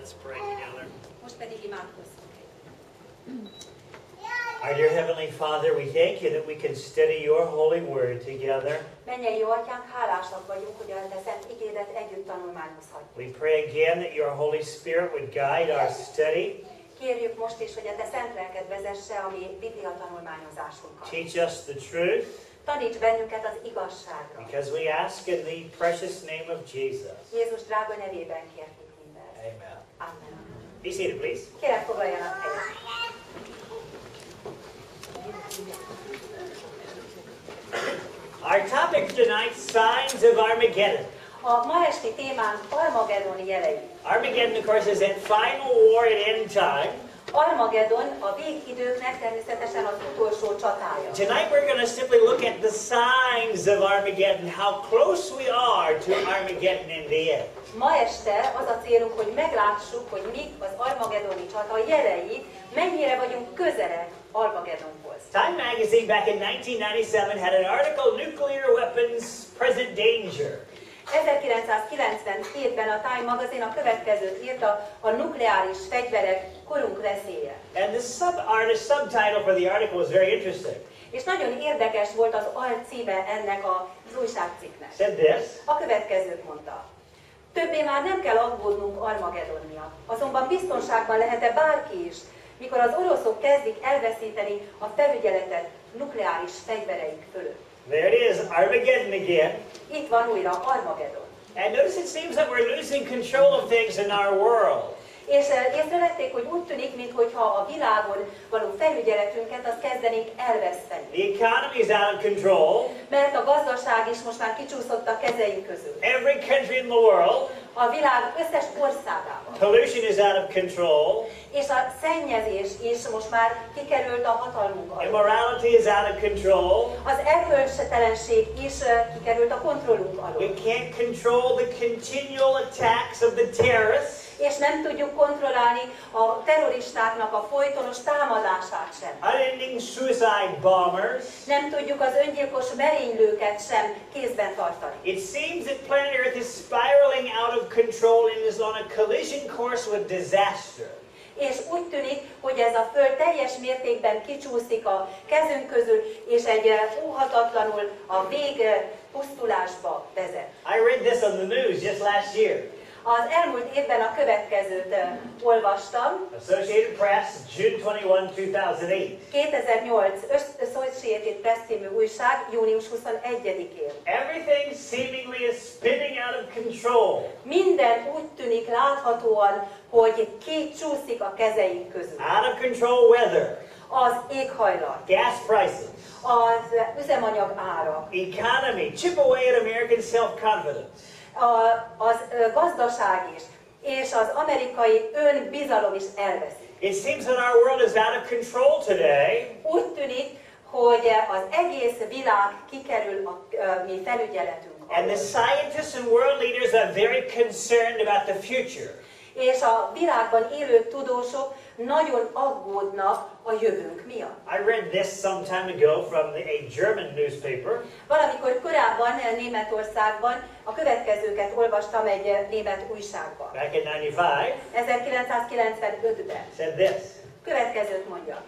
Let's pray together. Most pedig imádkozzunk. Our dear Heavenly Father, we thank you that we can study your holy word together. Mennyei jó atyánk, hálásak vagyunk, hogy a te szent igédet együtt tanulmányozhatjuk. We pray again that your Holy Spirit would guide our study. Kérjük most is, hogy a te szent lelked vezesse a mi Biblia tanulmányozásunkat. Teach us the truth Taníts bennünket az igazságra. because we ask in the precious name of Jesus. Jézus drága nevében kérjük mindezt. Amen. Amen. Be seated, please. Kérem foglaljanak helyet. Our topic tonight, signs of Armageddon. A ma esti témánk Armagedon jelei. Armageddon, of course, is that final war at end time. Armagedon a végidőknek természetesen az utolsó csatája. Tonight we're going to simply look at the signs of Armageddon, how close we are to Armageddon in the end. Ma este az a célunk, hogy meglássuk, hogy mik az Armagedoni csata jelei, mennyire vagyunk közelek Armagedonhoz. Time magazine back in 1997 had an article, Nuclear Weapons Present Danger. 1997-ben a Time magazin a következőt írta a nukleáris fegyverek korunk veszélye. And the sub-artist subtitle for the article was very interesting. És nagyon érdekes volt az alcíme ennek az újságcikknek. Said this, A következőt mondta. Többé már nem kell aggódnunk Armagedon miatt. Azonban biztonságban lehet-e bárki is, mikor az oroszok kezdik elveszíteni a felügyeletet nukleáris fegyvereik fölött. There it is, Armageddon again. Itt van újra Armagedon. And notice it seems that we're losing control of things in our world. És észrevették, hogy úgy tűnik, mintha a világon való felügyeletünket azt kezdenénk elveszteni. The economy is out of control. Mert a gazdaság is most már kicsúszott a kezeink közül. Every country in the world, A világ összes országában. pollution is out of control. És a szennyezés is most már kikerült a hatalmunk alól. Immorality is out of control. Az erkölcstelenség is kikerült a kontrollunk We alól. can't control the continual attacks of the terrorists. És nem tudjuk kontrollálni a terroristáknak a folytonos támadását sem. Unending suicide bombers. Nem tudjuk az öngyilkos merénylőket sem kézben tartani. It seems that planet Earth is spiraling out of control and is on a collision course with disaster. És úgy tűnik, hogy ez a Föld teljes mértékben kicsúszik a kezünk közül, és egy eh, óhatatlanul a vég eh, pusztulásba vezet. I read this on the news just last year. Az elmúlt évben a következőt olvastam. Associated Press, June 21, 2008. 2008 Associated Press című újság június 21-én. Everything seemingly is spinning out of control. Minden úgy tűnik láthatóan, hogy kicsúszik a kezeink közül. Out of control weather, Az éghajlat, gas prices, az üzemanyag ára, economy, chip away at American self-confidence. A, az gazdaság is, és az amerikai önbizalom is elveszik. It seems that our world is out of control today. Úgy tűnik, hogy az egész világ kikerül a ö, mi felügyeletünk And the scientists and world leaders are very concerned about the future. És a világban élő tudósok nagyon aggódnak a jövőnk miatt. I read this some time ago from the, a German newspaper. Valamikor korábban eh, Németországban a következőket olvastam egy eh, német újságban. back in 95 1995-ben. said this Következőt mondja.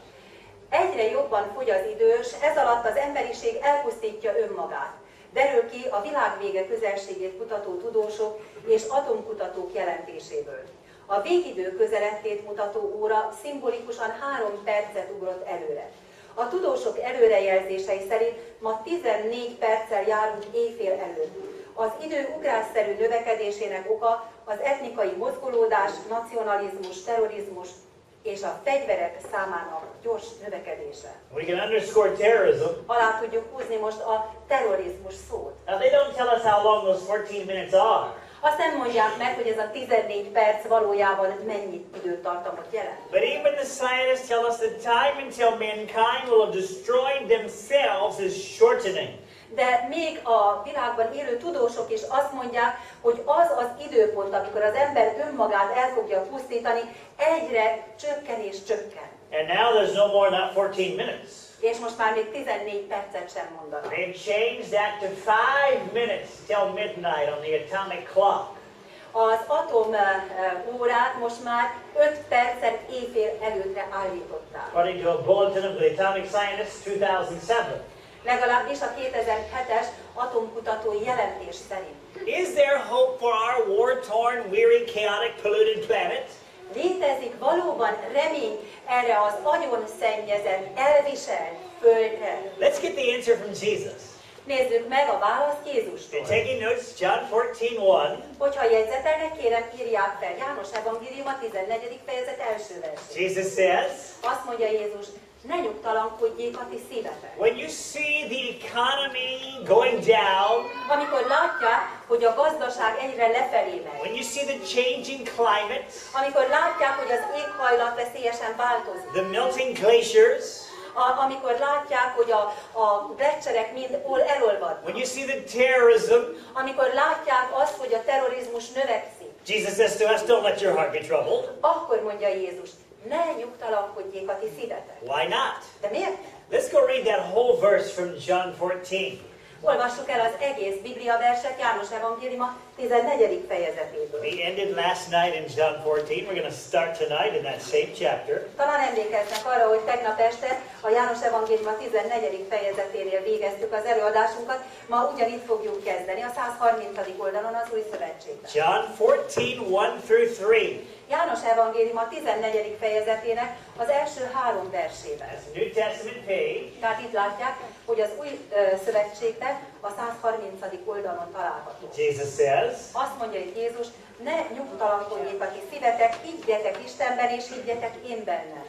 Egyre jobban fogy az idős, ez alatt az emberiség elpusztítja önmagát. Derül ki a világ vége közelségét kutató tudósok és atomkutatók jelentéséből. A végidő közelettét mutató óra szimbolikusan három percet ugrott előre. A tudósok előrejelzései szerint ma 14 perccel járunk éjfél előtt. Az idő ugrásszerű növekedésének oka az etnikai mozgolódás, nacionalizmus, terrorizmus és a fegyverek számának gyors növekedése. we can underscore terrorism. Alá tudjuk húzni most a terrorizmus szót. Now, they don't tell us how long those 14 minutes are, Azt nem mondják meg, hogy ez a 14 perc valójában mennyi időtartamot jelent. but even the scientists tell us the time until mankind will have destroyed themselves is shortening. De még a világban élő tudósok is azt mondják, hogy az az időpont, amikor az ember önmagát el fogja pusztítani, egyre csökken és csökken. And now there's no more than that 14 minutes. És most már még 14 percet sem mondanak. They've changed that to five minutes till midnight on the atomic clock. Az atom eh, órát most már 5 percet éjfél előttre állították. according to a bulletin of the Atomic Scientists 2007. Legalábbis a 2007-es atomkutatói jelentés szerint. Is there hope for our war-torn, weary, chaotic, polluted planet? Létezik valóban remény erre az agyon szennyezett, elviselt földre? Let's get the answer from Jesus. Nézzük meg a választ Jézustól. taking notes, John 14, 1. Hogyha jegyzetelnek, kérem írják fel János Evangélium a 14. fejezet első versét. Jesus says, Azt mondja Jézus, ne nyugtalankodjék a ti szívetek. when you see the economy going down, Amikor látják, hogy a gazdaság egyre lefelé megy, when you see the changing climate, amikor látják, hogy az éghajlat veszélyesen változik, the melting glaciers, a, amikor látják, hogy a, a gletszerek mind elolvadnak, when you see the terrorism, amikor látják azt, hogy a terrorizmus növekszik, Jesus says to us, don't let your heart be troubled. akkor mondja Jézus, ne nyugtalankodjék a ti szívetek. Why not? De miért? Let's go read that whole verse from John 14. Olvassuk el az egész Biblia verset János Evangélium a 14. fejezetéből. We ended last night in John 14. We're going to start tonight in that same chapter. Talán emlékeznek arra, hogy tegnap este a János Evangélium a 14. fejezeténél végeztük az előadásunkat, ma ugyanitt fogjuk kezdeni, a 130. oldalon az új szövetségben. John 14, 1 through 3. János Evangélium a 14. fejezetének az első három versében. Tehát itt látják, hogy az új szövetségben a 130. oldalon található. Jesus says, Azt mondja itt Jézus, ne nyugtalankodjék a ti szívetek, higgyetek Istenben és higgyetek én bennem.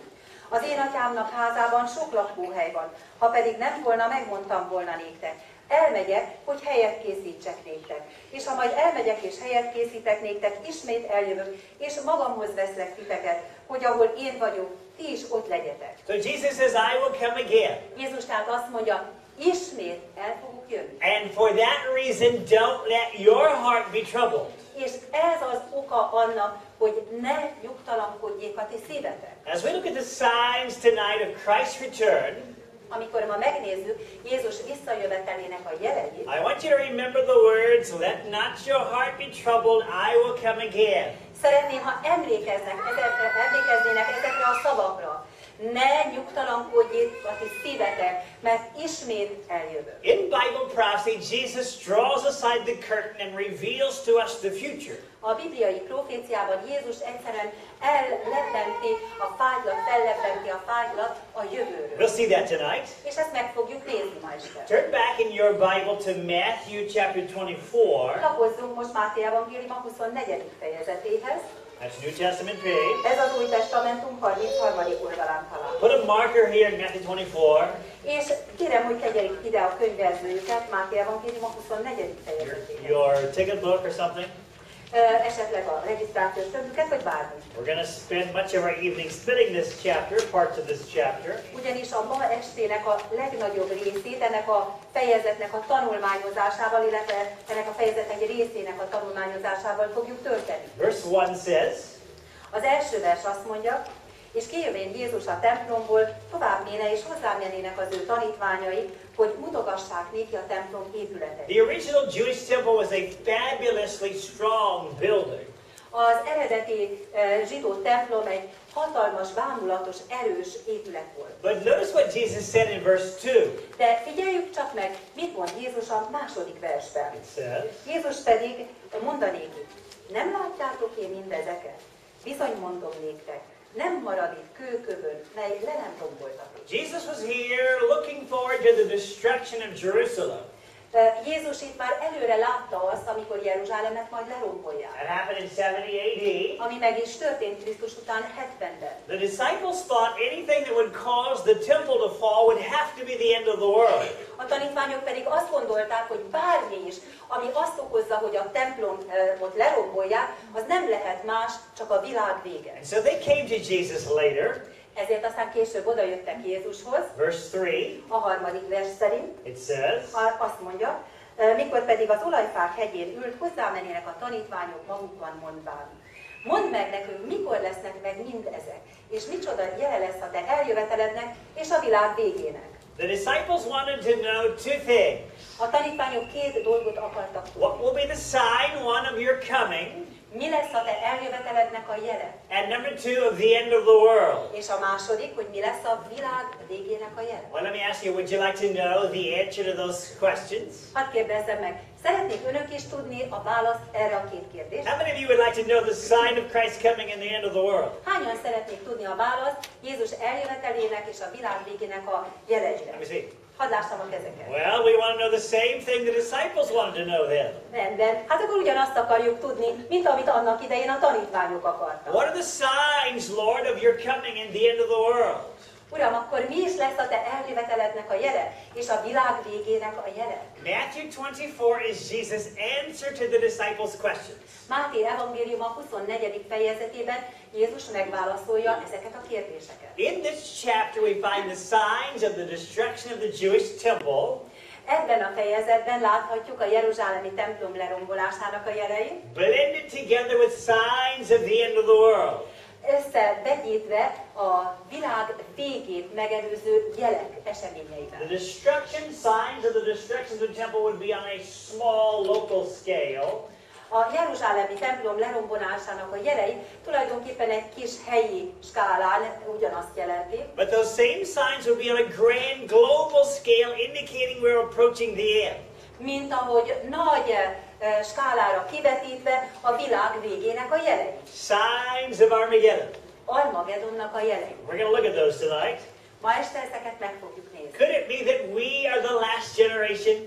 Az én atyámnak házában sok lakóhely van, ha pedig nem volna, megmondtam volna néktek. Elmegyek, hogy helyet készítsek néktek. És ha majd elmegyek és helyet készítek néktek, ismét eljövök, és magamhoz veszlek titeket, hogy ahol én vagyok, ti is ott legyetek. so Jesus says, I will come again. Jézus tehát azt mondja, ismét el fogok jönni. And for that reason, don't let your heart be troubled. És ez az oka annak, hogy ne nyugtalankodjék a ti szívetek. As we look at the signs tonight of Christ's return, Amikor ma megnézzük Jézus visszajövetelének a jeleit, I want you to remember the words, let not your heart be troubled, I will come again. szeretném, ha emlékeznek, ezekre, emlékeznének ezekre a szavakra. Ne nyugtalankodjék a ti szívetek, mert ismét eljövök. In Bible prophecy, Jesus draws aside the curtain and reveals to us the future. A bibliai proféciában Jézus egyszerűen ellebbenti a fájtlat, fellebbenti a fájtlat a jövőről. We'll see that tonight. És ezt meg fogjuk nézni ma este. Turn back in your Bible to Matthew chapter 24. Lapozzunk most Máté Evangélium a 24. fejezetéhez. That's New Testament page. Ez az Új Testamentum 33. oldalán található. Put a marker here in Matthew 24. És kérem, hogy tegyék ide a könyvelzőjüket, Máté Evangélium a 24. Your, fejezetében. your ticket book or something. Esetleg a regisztrációs többüket, vagy bármi. We're going to spend much of our evening studying this chapter, parts of this chapter. Ugyanis a ma estének a legnagyobb részét ennek a fejezetnek a tanulmányozásával, illetve ennek a fejezetnek egy részének a tanulmányozásával fogjuk tölteni. Verse 1 says, Az első vers azt mondja, és kijövén Jézus a templomból, tovább méne és hozzámennének az ő tanítványai, hogy mutogassák néki a templom épületeit. The original Jewish temple was a fabulously strong building. Az eredeti eh, zsidó templom egy hatalmas, bámulatos, erős épület volt. But notice what Jesus said in verse 2. De figyeljük csak meg, mit mond Jézus a második versben. It says, Jézus pedig mondanéki, nem látjátok én mindezeket? Bizony mondom néktek, nem marad itt kőkövön, mely le nem. Jesus was here looking forward to the destruction of Jerusalem. Jézus itt már előre látta azt, amikor Jeruzsálemet majd lerombolják. That happened in 70 AD. Ami meg is történt Krisztus után 70-ben. The disciples thought anything that would cause the temple to fall would have to be the end of the world. A tanítványok pedig azt gondolták, hogy bármi is, ami azt okozza, hogy a templomot lerombolják, az nem lehet más, csak a világ vége. And so they came to Jesus later, Ezért aztán később odajöttek Jézushoz, verse 3. a harmadik vers szerint, It says, azt mondja, "E, mikor pedig az olajfák hegyén ült, hozzámenének a tanítványok magukban mondván. Mondd meg nekünk, mikor lesznek meg mindezek, és micsoda jele lesz a te eljövetelednek és a világ végének. the disciples wanted to know two things. A tanítványok két dolgot akartak tudni. What will be the sign, one, of your coming? Mi lesz a te eljövetelednek a jele? And number two, of the end of the world. És a második, hogy mi lesz a világ végének a jele? Well, let me ask you, would you like to know the answer to those questions? Hadd kérdezzem meg, szeretnék önök is tudni a választ erre a két kérdésre? How many of you would like to know the sign of Christ coming in the end of the world? Hányan szeretnék tudni a választ Jézus eljövetelének és a világ végének a jeleire? Let me see. Hadd lássam. Well, we want to know the same thing the disciples wanted to know then. Rendben. Hát akkor ugyanazt akarjuk tudni, mint amit annak idején a tanítványok akartak. What are the signs, Lord, of your coming in the end of the world? Uram, akkor mi is lesz a te eljövetelednek a jele, és a világ végének a jele? Matthew 24 is Jesus' answer to the disciples' questions. Máté evangélium a 24. fejezetében Jézus megválaszolja ezeket a kérdéseket. In this chapter, we find the signs of the destruction of the Jewish temple, Ebben a fejezetben láthatjuk a Jeruzsálemi templom lerombolásának a jeleit, blended together with signs of the end of the world. Összevegyítve a világ végét megelőző jelek The eseményeivel. destruction signs of the destruction of the temple would be on a small local scale, A Jeruzsálemi templom lerombolásának a jelei tulajdonképpen egy kis helyi skálán ugyanazt jelenti, but those same signs would be on a grand global scale, indicating we're approaching the end. mint ahogy nagy skálára kivetítve a világ végének a jelei. Signs of Armageddon. Armagedonnak a jelei. We're going to look at those tonight. Ma este ezeket meg fogjuk nézni. Could it be that we are the last generation?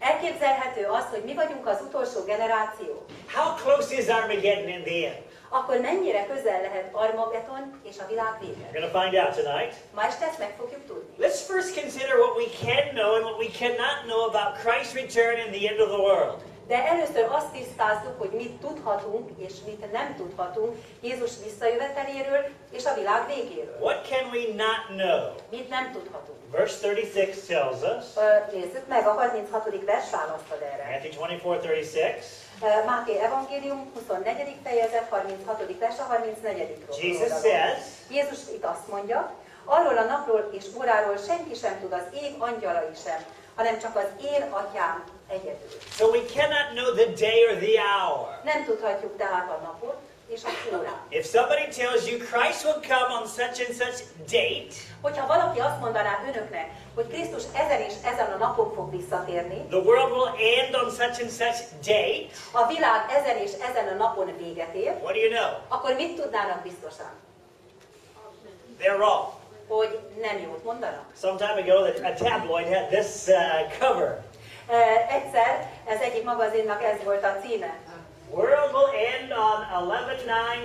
Elképzelhető az, hogy mi vagyunk az utolsó generáció. How close is Armageddon in the end? Akkor mennyire közel lehet Armageddon és a világ vége? We're going to find out tonight. Ma este ezt meg fogjuk tudni. Let's first consider what we can know and what we cannot know about Christ's return and the end of the world. De először azt tisztázzuk, hogy mit tudhatunk és mit nem tudhatunk Jézus visszajöveteléről és a világ végéről. What can we not know? Mit nem tudhatunk. Verse 36 tells us, Nézzük meg, a 36. vers választ ad erre. Matthew 24 36, Ö, Máté evangélium 24. fejezet 36. vers a 34. Jesus says, Jézus itt azt mondja, arról a napról és óráról senki sem tud az ég angyalai sem, hanem csak az én atyám egyedül. So we cannot know the day or the hour. Nem tudhatjuk tehát a napot és a órát. If somebody tells you Christ will come on such and such date, Hogyha valaki azt mondaná önöknek, hogy Krisztus ezen és ezen a napon fog visszatérni, the world will end on such and such date, a világ ezen és ezen a napon véget ér, what do you know? akkor mit tudnának biztosan? They're wrong. Hogy nem jót mondanak. Some time ago, a tabloid had this uh, cover. Egyszer ez egyik magazinnak ez volt a címe. World will end on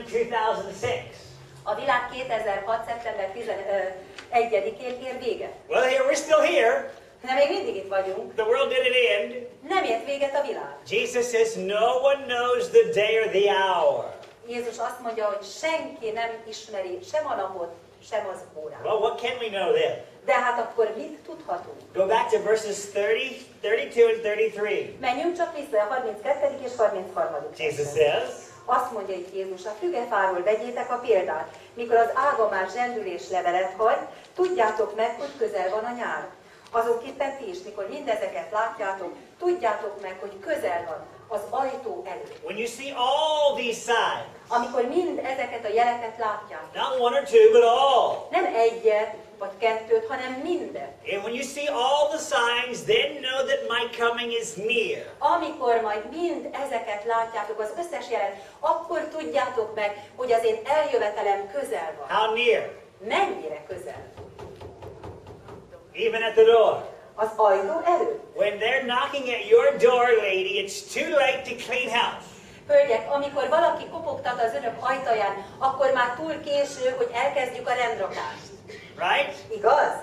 11-9-2006. A világ 2006. szeptember 11-én ér véget. Well, here we're still here. De még mindig itt vagyunk. The world didn't end. Nem ért véget a világ. Jesus says no one knows the day or the hour. Jézus azt mondja, hogy senki nem ismeri sem a napot, sem az órát. Well, what can we know then? De hát akkor mit tudhatunk? Go back to verses 30, 32 and 33. Menjünk csak vissza a 32. és 33. Jesus says, Azt mondja itt Jézus, a fügefáról vegyétek a példát. Mikor az ága már zsendülés levelet hagy, tudjátok meg, hogy közel van a nyár. Azonképpen ti is, mikor mindezeket látjátok, tudjátok meg, hogy közel van az ajtó előtt. when you see all these signs, Amikor mind ezeket a jeleket látjátok, not one or two, but all, nem egyet vagy kettőt, hanem mindet. and when you see all the signs, then know that my coming is near. Amikor majd mind ezeket látjátok, az összes jelet, akkor tudjátok meg, hogy az én eljövetelem közel van. How near? Mennyire közel? Even at the door. Az ajtó előtt. When they're knocking at your door, lady, it's too late to clean house. Hölgyek, amikor valaki kopogtat az önök ajtaján, akkor már túl késő, hogy elkezdjük a rendrakást. Right? Igaz?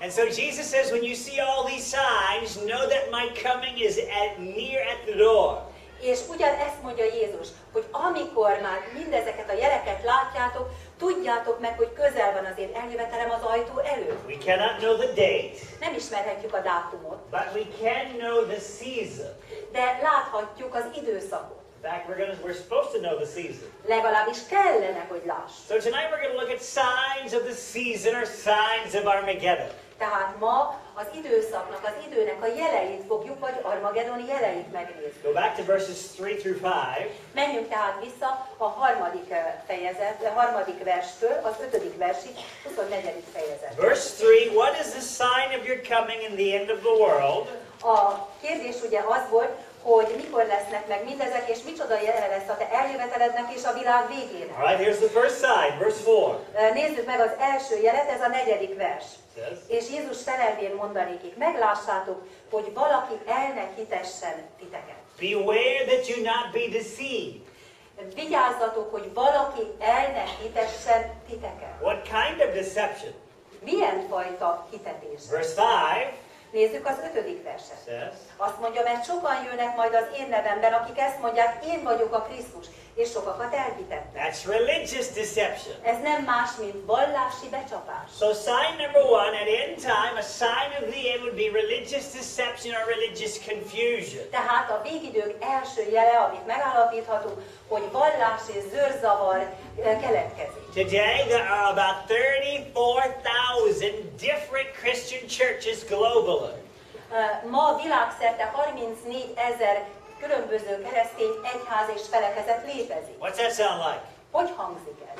And so Jesus says, when you see all these signs, know that my coming is at near at the door. És ugyan ezt mondja Jézus, hogy amikor már mindezeket a jeleket látjátok, tudjátok meg, hogy közel van az én eljövetelem az ajtó előtt. We cannot know the date, Nem ismerhetjük a dátumot, but we can know the season. de láthatjuk az időszakot. In fact, we're gonna we're supposed to know the season. Legalábbis kellene, hogy láss. So tonight we're going to look at signs of the season or signs of Armageddon. Tehát ma az időszaknak, az időnek a jeleit fogjuk, vagy Armagedoni jeleit megnézni. Go back to verses 3 through 5. Menjünk tehát vissza a harmadik eh, fejezet, a harmadik verstől az ötödik versig, 24. fejezet. Verse 3 What is the sign of your coming and the end of the world? A kérdés ugye az volt, hogy mikor lesznek meg mindezek, és micsoda jele lesz a te eljövetelednek és a világ végének. All right, here's the first sign, verse 4. Eh, Nézzük meg az első jelet, ez a negyedik vers. Says, És Jézus felelvén mondanékik, meglássátok, hogy valaki el ne hitessen titeket. Beware that you not be deceived. Vigyázzatok, hogy valaki el ne hitessen titeket. What kind of deception? Milyen fajta hitetés? Verse 5 Nézzük az ötödik verset. Azt mondja, mert sokan jönnek majd az én nevemben, akik ezt mondják, én vagyok a Krisztus, és sokakat elhitettek. That's religious deception. Ez nem más, mint vallási becsapás. So sign number one at end time, a sign of the end would be religious deception or religious confusion. Tehát a végidők első jele, amit megállapíthatunk, hogy vallás és zőrzavar eh, keletkezik. Today there are about 34,000 different Christian churches globally. Eh, Ma világszerte 34 ezer különböző keresztény egyház és felekezet létezik. What's that sound like? Hogy hangzik ez?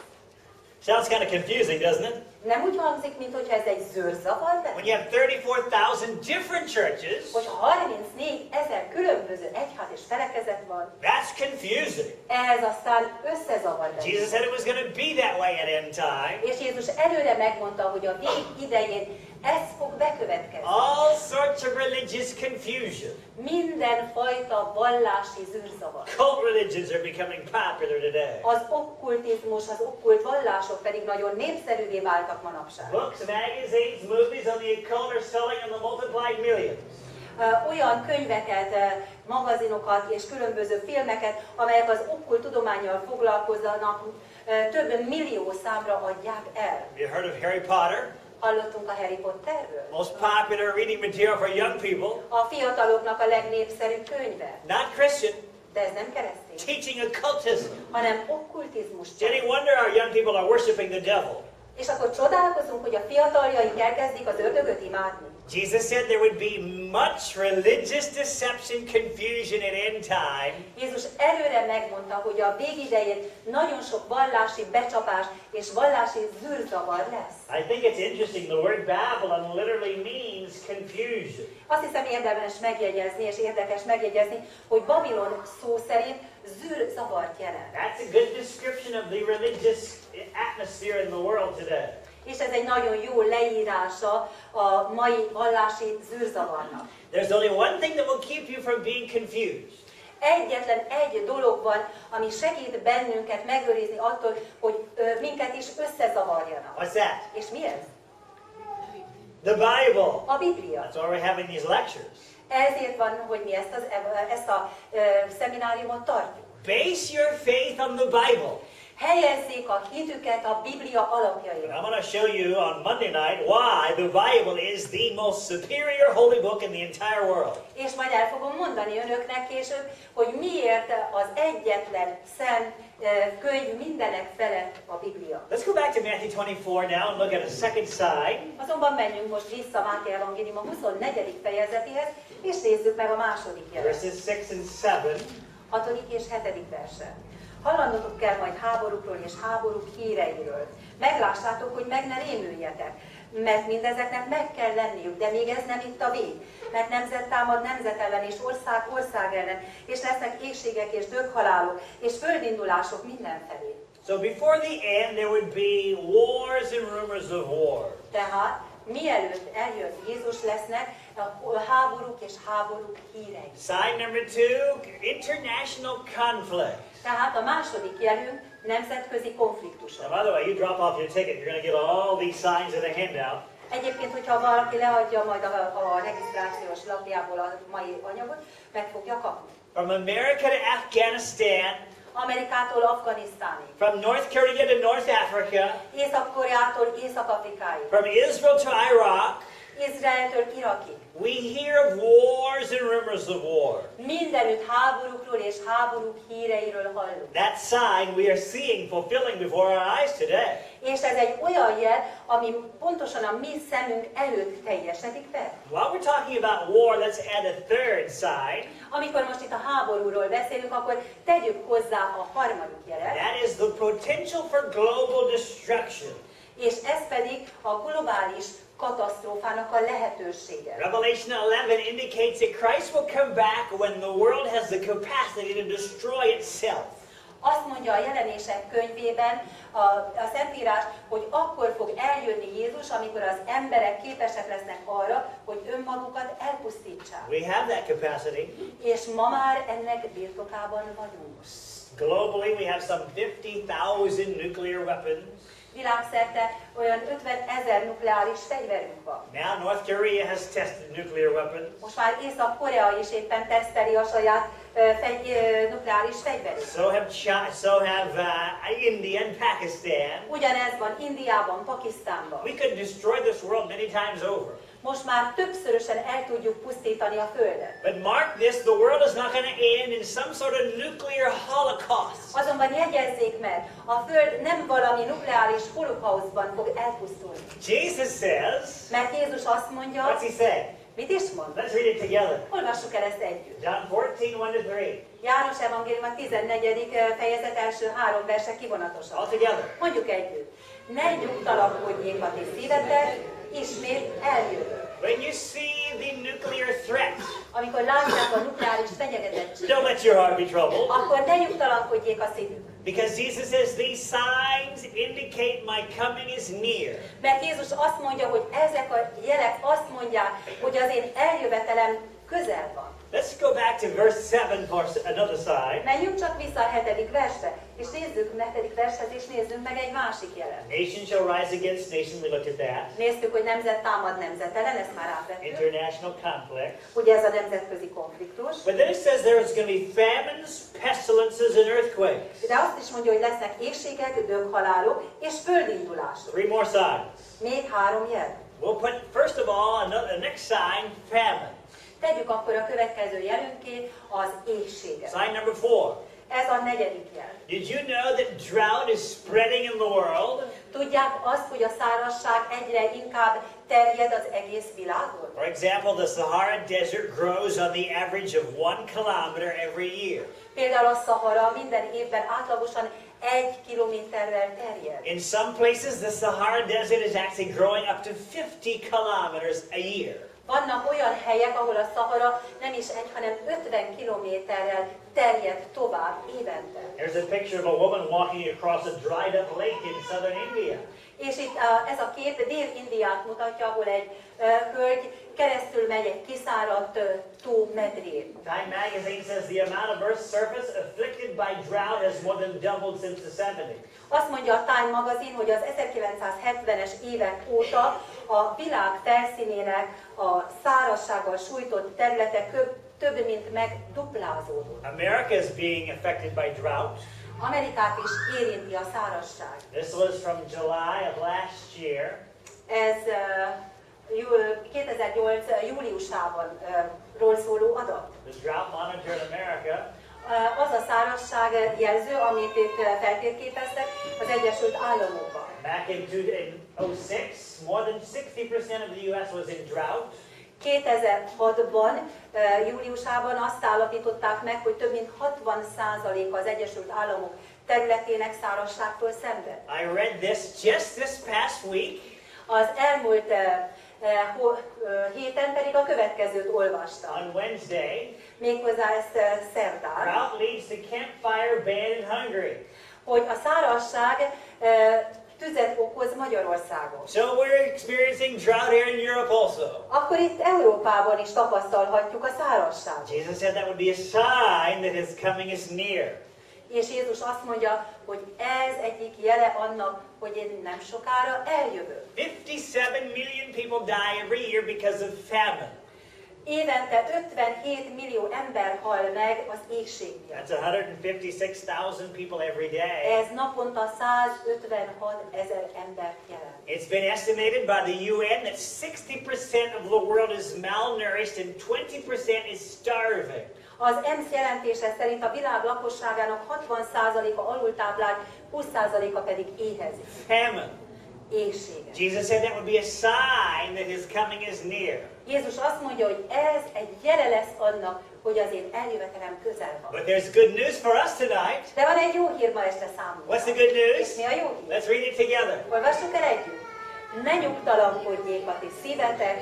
Sounds kind of confusing, doesn't it? Nem úgy hangzik, mintha ez egy zőrzavar When lenne? you have 34,000 different churches, Hogy 34 ezer különböző egyház és felekezet van, that's confusing. ez aztán összezavar Jesus said it was going to be that way at end time. És Jézus előre megmondta, hogy a vég idején ez fog bekövetkezni. All sorts of religious confusion. Minden fajta vallási zűrzavar. Cult religions are becoming popular today. Az okkultizmus, az okkult vallások pedig nagyon népszerűvé váltak manapság. Books, magazines, movies on the occult are selling in the multiplied millions. Olyan könyveket, magazinokat és különböző filmeket, amelyek az okkult tudományjal foglalkozzanak, ö, több millió számra adják el. You heard of Harry Potter? Hallottunk a Harry Potterről? Most popular reading material for young people. A fiataloknak a legnépszerűbb könyve. Not Christian, De ez nem keresztény, teaching occultism. hanem okkultizmus. Any wonder our young people are worshiping the devil. És akkor csodálkozunk, hogy a fiataljaink elkezdik az ördögöt imádni. Jesus said there would be much religious deception, confusion at end time. Jézus előre megmondta, hogy a végidején nagyon sok vallási becsapás és vallási zűrzavar lesz. I think it's interesting. The word Babylon literally means confusion. Azt hiszem érdemes megjegyezni, és érdekes megjegyezni, hogy Babilon szó szerint zűrzavart jelent. That's a good description of the religious atmosphere in the world today. És ez egy nagyon jó leírása a mai vallási zűrzavarnak. There's only one thing that will keep you from being confused. Egyetlen egy dolog van, ami segít bennünket megőrizni attól, hogy minket is összezavarjanak. What's that? És mi ez? The Bible. A Biblia. That's why we're having these lectures. Ezért van, hogy mi ezt, az, ezt a ö, szemináriumot tartjuk. Base your faith on the Bible. Helyezzék a hitüket a Biblia alapjaira. I'm going to show you on Monday night why the Bible is the most superior holy book in the entire world. És majd el fogom mondani önöknek később, hogy miért az egyetlen szent könyv mindenek felett a Biblia. Let's go back to Matthew 24 now and look at a second sign. Azonban menjünk most vissza Máté Evangélium a 24. fejezetéhez, és nézzük meg a második jelet. Verses 6 and 7. 6. és 7. verse. Hallanotok kell majd háborúkról és háborúk híreiről. Meglássátok, hogy meg ne rémüljetek, mert mindezeknek meg kell lenniük, de még ez nem itt a vég. Mert nemzet támad nemzet ellen, és ország ország ellen, és lesznek égségek és döghalálok, és földindulások mindenfelé. So before the end, there would be wars and rumors of war. Tehát mielőtt eljön Jézus lesznek háborúk és háborúk hírei. Sign number two, international conflict. Tehát a második jelünk nemzetközi Now, konfliktusok. by the way, you drop off your ticket, you're going to get all these signs in a handout. Egyébként, hogyha valaki leadja majd a, a regisztrációs lapjából a mai anyagot, meg fogja kapni. From America to Afghanistan, Amerikától Afganisztánig, from North Korea to North Africa, Észak-Koreától Észak-Afrikáig, from Israel to Iraq, Izraeltől Irakig. We hear of wars and rumors of war. Mindenütt háborúkról és háborúk híreiről hallunk. That sign we are seeing fulfilling before our eyes today. És ez egy olyan jel, ami pontosan a mi szemünk előtt teljesedik be. While we're talking about war, let's add a third sign. Amikor most itt a háborúról beszélünk, akkor tegyük hozzá a harmadik jelet, That is the potential for global destruction. és ez pedig a globális katasztrófának a lehetősége. Revelation 11 indicates that Christ will come back when the world has the capacity to destroy itself. Azt mondja a jelenések könyvében a, a Szentírás, hogy akkor fog eljönni Jézus, amikor az emberek képesek lesznek arra, hogy önmagukat elpusztítsák. We have that capacity. És ma már ennek birtokában vagyunk. Globally, we have some 50,000 nuclear weapons. Világszerte olyan 50 ezer nukleáris fegyverünk van. Now, North Korea has tested nuclear weapons. Most már Észak-Korea is éppen teszteli a saját fegy, nukleáris fegyverét. So have China, so have uh, India and Pakistan. Ugyanez van Indiában, Pakisztánban. We could destroy this world many times over. Most már többszörösen el tudjuk pusztítani a Földet. But mark this, the world is not going to end in some sort of nuclear holocaust. Azonban jegyezzék meg, a Föld nem valami nukleáris holokauszban fog elpusztulni. Jesus says, Mert Jézus azt what's mondja, he say? mit is mond? Let's read it together. Olvassuk el ezt együtt. John 14, 1 to 3. János Evangélium a 14. fejezet első három verse kivonatosan. All together. Mondjuk együtt. Ne nyugtalakodjék a ti szívetek, ismét eljövök. When you see the nuclear threat, Amikor látják a nukleáris fenyegetettséget, don't let your heart be troubled. akkor ne nyugtalankodjék a szívük. Because Jesus says these signs indicate my coming is near. Mert Jézus azt mondja, hogy ezek a jelek azt mondják, hogy az én eljövetelem közel van. Let's go back to verse 7 for another sign. Menjünk csak vissza a hetedik versre, és nézzük a hetedik vershez, és nézzünk meg egy másik jelet. Nation shall rise against nation. We looked at that. Néztük, hogy nemzet támad nemzet ellen, ezt már átvettük. International conflict. Ugye ez a nemzetközi konfliktus. But then it says there's going to be famines, pestilences, and earthquakes. De azt is mondja, hogy lesznek éjségek, döghalálok és földindulások. Three more signs. Még három jel. We'll put, first of all, another, the next sign, famine. Tegyük akkor a következő jelünké az éjséget. Sign number four. Ez a negyedik jel. Did you know that drought is spreading in the world? Tudják azt, hogy a szárazság egyre inkább terjed az egész világon? For example, the Sahara Desert grows on the average of one kilometer every year. Például a Szahara minden évben átlagosan egy kilométerrel terjed. In some places, the Sahara Desert is actually growing up to 50 kilometers a year. Vannak olyan helyek, ahol a Szahara nem is egy, hanem 50 kilométerrel terjed tovább évente. There's a picture of a woman walking across a dried up lake in southern India. És itt a, ez a kép Dél-Indiát mutatja, ahol egy ö, hölgy keresztül megy egy kiszáradt tó medrén. Time magazine says the amount of Earth's surface afflicted by drought has more than doubled since the 70s. Azt mondja a Time magazin, hogy az 1970-es évek óta a világ felszínének a szárazsággal sújtott területe több mint megduplázódott. America is being affected by drought. Amerikát is érinti a szárazság. This was from July of last year. Ez uh, 2008 júliusában ról szóló adat. The drought monitor in America az a szárazság jelző, amit itt feltérképeztek az Egyesült Államokban. back in, two, in 06, more than 60% of the U.S. was in drought. 2006-ban, uh, júliusában azt állapították meg, hogy több mint 60% az Egyesült Államok területének szárazságtól szenved. I read this just this past week. Az elmúlt héten pedig a következőt olvastam. On Wednesday, Méghozzá ezt uh, szerdán, drought leads to campfire ban in Hungary. hogy a szárazság uh, tüzet okoz Magyarországon. So we're experiencing drought here in Europe also. Akkor itt Európában is tapasztalhatjuk a szárazságot. Jesus said that would be a sign that his coming is near. És Jézus azt mondja, hogy ez egyik jele annak, hogy én nem sokára eljövök. 57 million people die every year because of famine. Évente 57 millió ember hal meg az égség miatt. That's 156,000 people every day. Ez naponta 156 ezer embert jelent. It's been estimated by the UN that 60% of the world is malnourished and 20% is starving. Az ENSZ jelentése szerint a világ lakosságának 60%-a alultáplált, 20%-a pedig éhezik. Famine. Éhséges. Jesus said that would be a sign that his coming is near. Jézus azt mondja, hogy ez egy jele lesz annak, hogy az én eljövetelem közel van. But there's good news for us tonight. De van egy jó hír ma este számunkra. What's the good És news? mi a jó hír? Let's read it together. Olvassuk el együtt. Ne nyugtalankodjék a ti szívetek,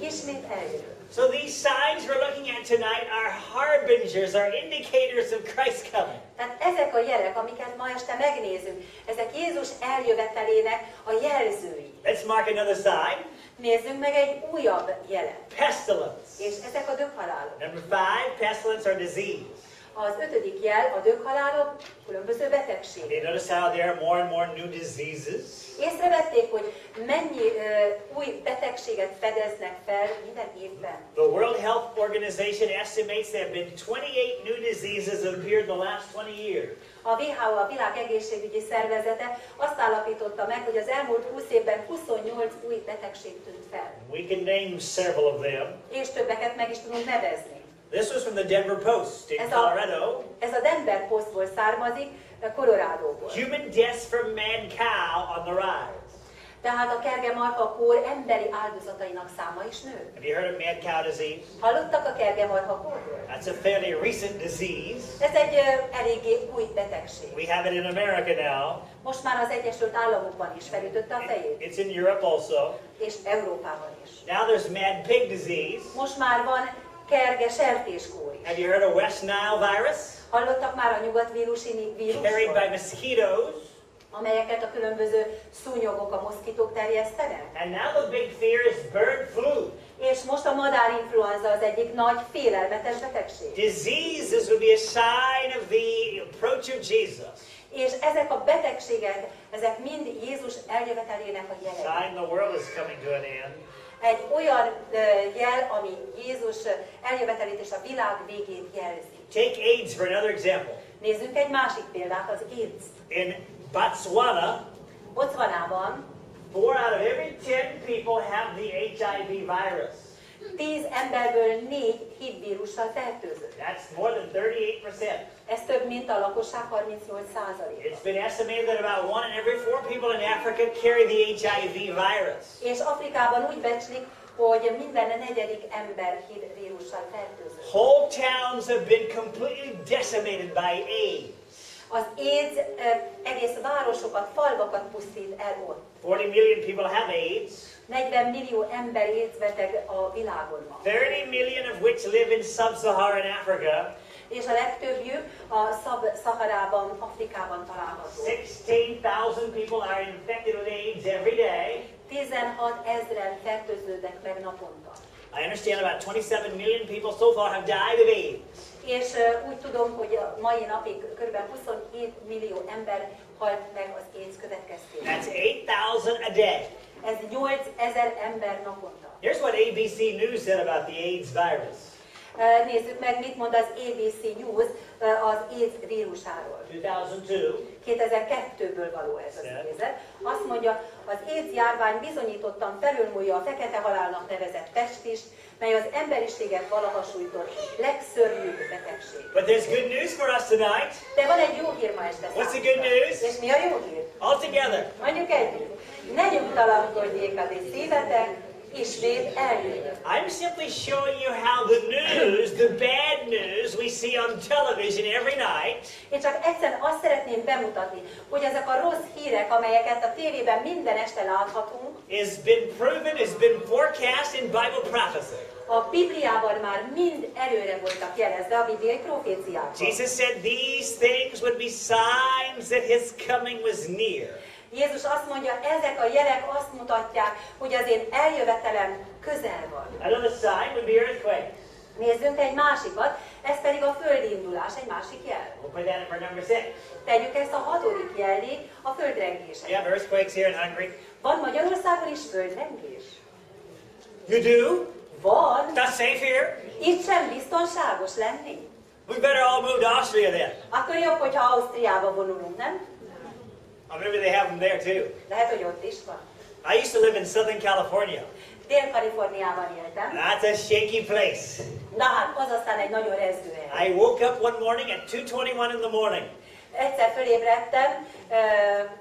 ismét eljövök. So these signs we're looking at tonight are harbingers, are indicators of Christ's coming. Tehát ezek a jelek, amiket ma este megnézünk, ezek Jézus eljövetelének a jelzői. Let's mark another sign. Nézzünk meg egy újabb jelet. Pestilence. És ezek a döghalálok. Number five, pestilence or disease. Az ötödik jel a döghalálok, különböző betegség. You notice how there are more and more new diseases? Észrevették, hogy mennyi ö, új betegséget fedeznek fel minden évben. The World Health Organization estimates there have been 28 new diseases that appeared in the last 20 years. A WHO, a Világ Egészségügyi Szervezete azt állapította meg, hogy az elmúlt 20 évben 28 új betegség tűnt fel. We can name several of them. És többeket meg is tudunk nevezni. This was from the Denver Post in Ez a, Colorado. ez a Denver Postból származik, Colorado-ból. Human deaths from mad cow on the rise. Tehát a kergemarha kór emberi áldozatainak száma is nő. Have you heard of mad cow disease? Hallottak a kergemarha kórról? That's a fairly recent disease. Ez egy ö, eléggé új betegség. We have it in America now. Most már az Egyesült Államokban is felütötte a fejét, It's in Europe also. és Európában is. Now there's mad pig disease. Most már van kerge sertéskór is. Have you heard of West Nile virus? Hallottak már a nyugatvírusi Carried by vírusról, mosquitoes. amelyeket a különböző szúnyogok, a moszkitók terjesztenek? And now the big fear is bird flu. És most a madárinfluenza az egyik nagy félelmetes betegség. Diseases would be a sign of the approach of Jesus. És ezek a betegségek, ezek mind Jézus eljövetelének a jelei. Sign the world is coming to an end. Egy olyan jel, ami Jézus eljövetelét és a világ végét jelzi. Take AIDS for another example. Nézzünk egy másik példát, az AIDS. In Botswana, Botswanában four out of every ten people have the HIV virus. 10 emberből 4 HIV vírussal fertőzött. That's more than 38%. Ez több, mint a lakosság 38 százaléka. It's been estimated that about one in every four people in Africa carry the HIV virus. És Afrikában úgy becslik, hogy minden negyedik ember HIV vírussal fertőzött. Whole towns have been completely decimated by AIDS. Az AIDS ö, egész városokat, falvakat pusztít el ott. 40 million people have AIDS. 40 millió ember AIDS beteg a világon ma. 30 million of which live in sub-Saharan Africa. És a legtöbbjük a Szab-Szaharában, Afrikában található. 16,000 people are infected with AIDS every day. 16 ezren fertőződnek meg naponta. I understand about 27 million people so far have died of AIDS. És úgy tudom, hogy a mai napig kb. 27 millió ember halt meg az AIDS következtében. That's 8,000 a day. Ez 8 ezer ember naponta. Here's what ABC News said about the AIDS virus. Nézzük meg, mit mond az ABC News az AIDS vírusáról. 2002, 2002-ből való ez az idézet. Azt mondja, az AIDS járvány bizonyítottan felülmúlja a fekete halálnak nevezett pestist, mely az emberiséget valaha sújtott legszörnyűbb betegség. but there's good news for us tonight. De van egy jó hír ma este What's the good news? És mi a jó hír? All together. Mondjuk együtt. Ne nyugtalankodjék a ti szívetek, ismét eljövök. I'm simply showing you how the news, the bad news we see on television every night, Én csak egyszerűen azt szeretném bemutatni, hogy ezek a rossz hírek, amelyeket a tévében minden este láthatunk, has been proven, has been forecast in Bible prophecy. a Bibliában már mind előre voltak jelezve a bibliai proféciákban. Jesus said these things would be signs that his coming was near. Jézus azt mondja, ezek a jelek azt mutatják, hogy az én eljövetelem közel van. Another sign would be earthquakes. Nézzünk egy másikat, ez pedig a földindulás, egy másik jel. We'll put that in for number six. Tegyük ezt a hatodik jellé, a földrengések. You have earthquakes here in Hungary. Van Magyarországon is földrengés? You do? Van. Not safe here. Itt sem biztonságos lenni. We better all move to Austria then. Akkor jobb, hogyha Ausztriába vonulunk, nem? Or maybe they have them there too. Lehet, hogy ott is van. I used to live in Southern California. Dél-Kaliforniában éltem. That's a shaky place. Na hát, az aztán egy nagyon rezgő hely. I woke up one morning at 2:21 in the morning. Egyszer fölébredtem,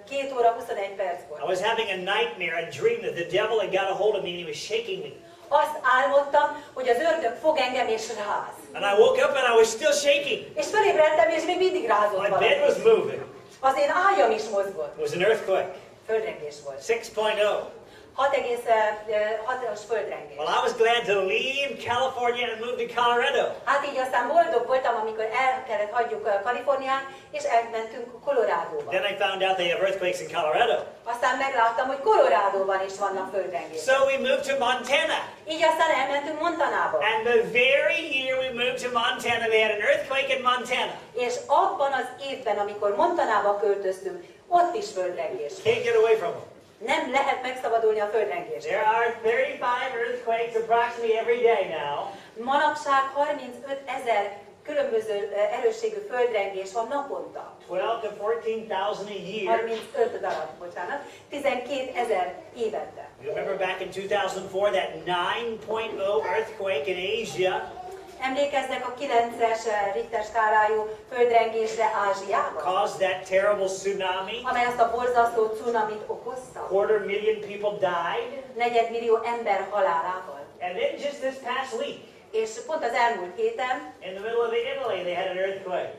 2 óra 21 perckor. I was having a nightmare, a dream that the devil had got a hold of me and he was shaking me. Azt álmodtam, hogy az ördög fog engem és ráz. And I woke up and I was still shaking. És fölébredtem, és még mindig rázott My bed was moving. Az én ágyam is mozgott. It was an earthquake. Földrengés volt. 6.0. 6,6-os földrengés. Well, I was glad to leave California and move to Colorado. Hát így aztán boldog voltam, amikor el kellett hagyjuk Kaliforniát, és elmentünk Colorado-ba. Then I found out they have earthquakes in Colorado. Aztán megláttam, hogy Colorado-ban is vannak földrengések. So we moved to Montana. Így aztán elmentünk Montanába. And the very year we moved to Montana, they had an earthquake in Montana. És abban az évben, amikor Montanába költöztünk, ott is földrengés. Can't get away from them. Nem lehet megszabadulni a földrengéstől. There are 35 earthquakes approximately every day now. Manapság 35 ezer különböző erősségű földrengés van naponta. 12 to 14,000 a year. 35 darab, bocsánat. 12 ezer évente. You remember back in 2004 that 9.0 earthquake in Asia? Emlékeznek a 9-es uh, Richter skálájú földrengésre Ázsiában? Caused that terrible tsunami. amely azt a borzasztó cunamit okozta. Quarter million people died. Negyedmillió ember halálával. And then just this past week, És pont az elmúlt héten in the middle of Italy, they had an earthquake.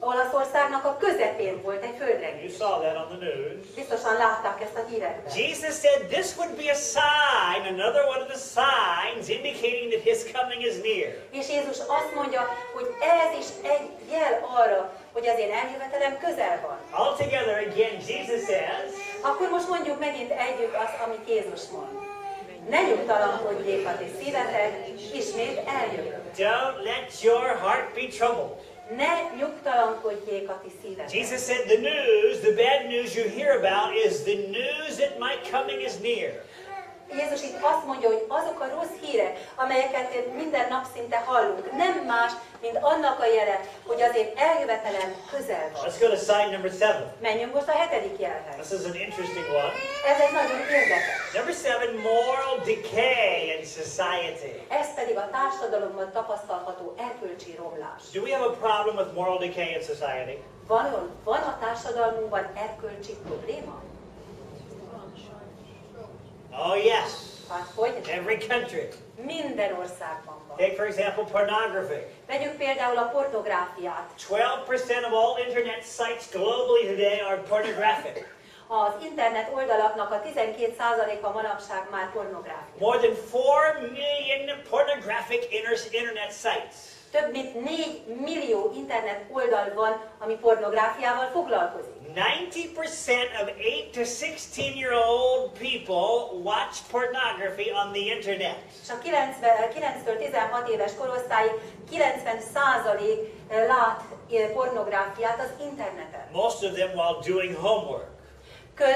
Olaszországnak a közepén volt egy You földrengés. saw that on the news. Biztosan látták ezt a hírekben. Jesus said this would be a sign, another one of the signs indicating that his coming is near. És Jézus azt mondja, hogy ez is egy jel arra, hogy az én eljövetelem közel van. Altogether, again, Jesus says, Akkor most mondjuk megint együtt azt, amit Jézus mond. Ne nyugtalankodjék a ti szívetek, ismét eljövök. don't let your heart be troubled. Ne nyugtalankodjék a ti szívetek. Jesus said the news, the bad news you hear about is the news that my coming is near. Jézus itt azt mondja, hogy azok a rossz hírek, amelyeket minden nap szinte hallunk, nem más, mint annak a jele, hogy az én eljövetelem közel van. Let's go to sign number seven. Menjünk most a hetedik jelhez. This is an interesting one. Ez egy nagyon érdekes. Number seven, moral decay in society. Ez pedig a társadalomban tapasztalható erkölcsi romlás. Do we have a problem with moral decay in society? Van, van a társadalmunkban erkölcsi probléma? Oh, yes. Hát hogy? Every country. Minden országban van. Take, for example, pornography. Vegyük például a pornográfiát. 12% of all internet sites globally today are pornographic. Az internet oldalaknak a 12%-a manapság már pornográfia. More than 4 million pornographic inter- internet sites. Több mint 4 millió internet oldal van, ami pornográfiával foglalkozik. 90% of 8 to 16 year old people watch pornography on the internet. És a 9-től 16 éves korosztályig 90% lát eh, pornográfiát az interneten. Most of them while doing homework.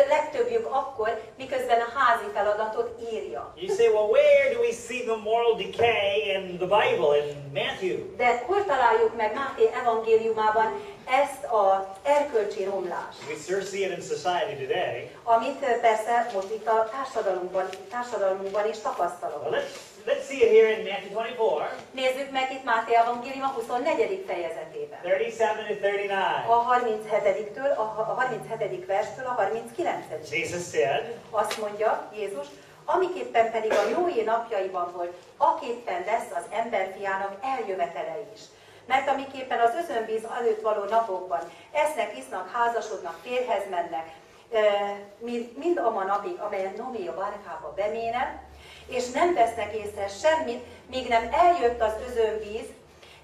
Legtöbbjük akkor, miközben a házi feladatot írja. You say, well, where do we see the moral decay in the Bible, in Matthew? De hol találjuk meg Máté evangéliumában ezt a erkölcsi romlást, We see it in society today. amit eh, persze most itt a társadalomban, társadalmunkban is Well, tapasztalunk. let's, let's see it here in Matthew 24, Nézzük meg itt Máté evangélium a 24. fejezetében. 37 to 39. A 37-től, a a 37. verstől a 39. Jesus said, Azt mondja Jézus, amiképpen pedig a Noé napjaiban volt, aképpen lesz az emberfiának eljövetele is. Mert amiképpen az özönvíz előtt való napokban esznek, isznak, házasodnak, férhez mennek, mind, ama napig, amelyen Noé a bárkába beméne, és nem vesznek észre semmit, míg nem eljött az özönvíz,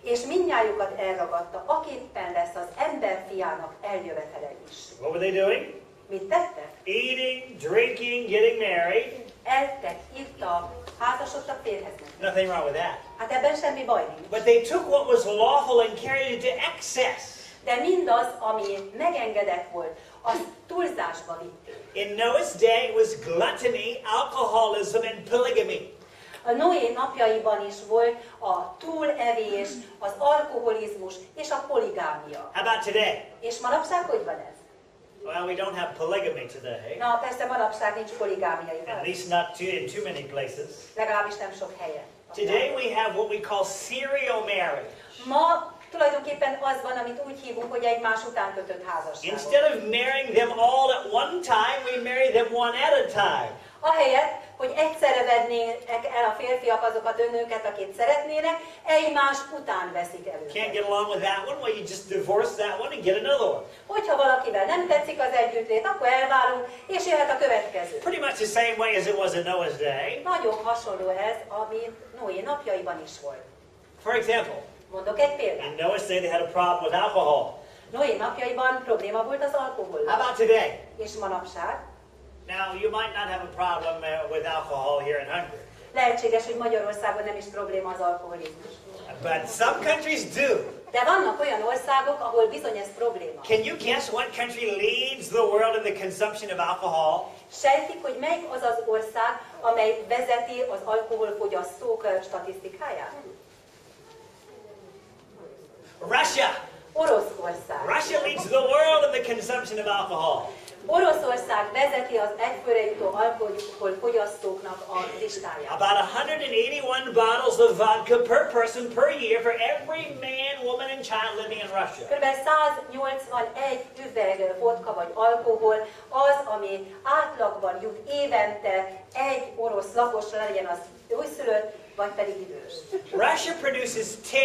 és mindnyájukat elragadta, aképpen lesz az emberfiának eljövetele is. what were they doing? Mit tettek? Eating, drinking, getting married. Eltek, ittak, házasodtak, férhez mentek. Nothing wrong with that. Hát ebben semmi baj nincs. But they took what was lawful and carried it to excess. De mindaz, ami megengedett volt, azt túlzásba vitték. In Noah's day, it was gluttony, alcoholism, and polygamy. A Noé napjaiban is volt a túlevés, az alkoholizmus és a poligámia. How about today? És manapság hogy van ez? Well, we don't have polygamy today. Na, persze manapság nincs poligámia, At least not too, in too many places. legalábbis nem sok helyen. Today we have what we call serial marriage. Ma tulajdonképpen az van, amit úgy hívunk, hogy egymás után kötött házasság. Instead of marrying them all at one time, we marry them one at a time. Ahelyett, hogy egyszerre vennék el a férfiak azokat a nőket, akit szeretnének, egymás után veszik el Can't őket. get along with that one? Well, you just divorce that one and get another one. Hogyha valakivel nem tetszik az együttlét, akkor elválunk, és jöhet a következő. Pretty much the same way as it was in Noah's day. Nagyon hasonló ez, ami Noé napjaiban is volt. For example, Mondok egy példát. in Noah's day they had a problem with alcohol. Noé napjaiban probléma volt az How alkohol. about today? És manapság Now, you might not have a problem uh, with alcohol here in Hungary, lehetséges, hogy Magyarországon nem is probléma az alkoholizmus. but some countries do. De vannak olyan országok, ahol bizony ez probléma. Can you guess what country leads the world in the consumption of alcohol? Sejtik, hogy melyik az az ország, amely vezeti az alkoholfogyasztók ö, statisztikáját? Russia. Oroszország. Russia leads the world in the consumption of alcohol. Oroszország vezeti az egyfőre jutó alkoholfogyasztóknak a listáját. About 181 bottles of vodka per person per year for every man, woman, and child living in Russia. Kb. 181 üveg vodka vagy alkohol az, ami átlagban jut évente egy orosz lakosra, legyen az újszülött, vagy pedig idős. Russia produces 10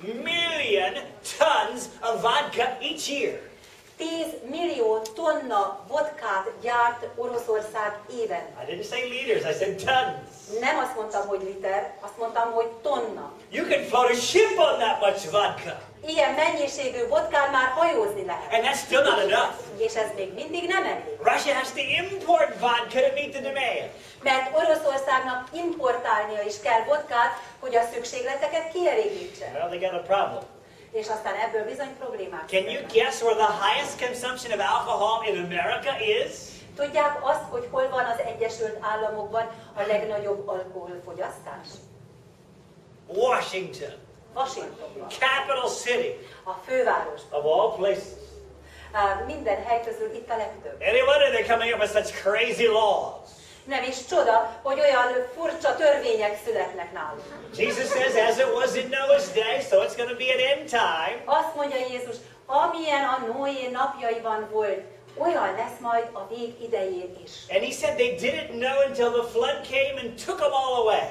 million tons of vodka each year. 10 millió tonna vodkát gyárt Oroszország évente. I didn't say liters, I said tons. Nem azt mondtam, hogy liter, azt mondtam, hogy tonna. You can float a ship on that much vodka. Ilyen mennyiségű vodkán már hajózni lehet. And that's still not enough. És ez még mindig nem elég. Russia has to import vodka to meet the demand. Mert Oroszországnak importálnia is kell vodkát, hogy a szükségleteket kielégítse. Well, they got a problem. És aztán ebből bizony problémák. Can you guess where the highest consumption of alcohol in America is? Tudják azt, hogy hol van az Egyesült Államokban a legnagyobb alkoholfogyasztás? Washington, Washingtonban, capital city a fővárosban. of all places. Á, Minden hely közül itt a legtöbb. Any wonder they're coming up with such crazy laws. Nem is csoda, hogy olyan furcsa törvények születnek nálunk. Jesus says, as it was in Noah's day, so it's going to be at end time. Azt mondja Jézus, amilyen a Noé napjaiban volt, olyan lesz majd a vég idején is. And he said they didn't know until the flood came and took them all away.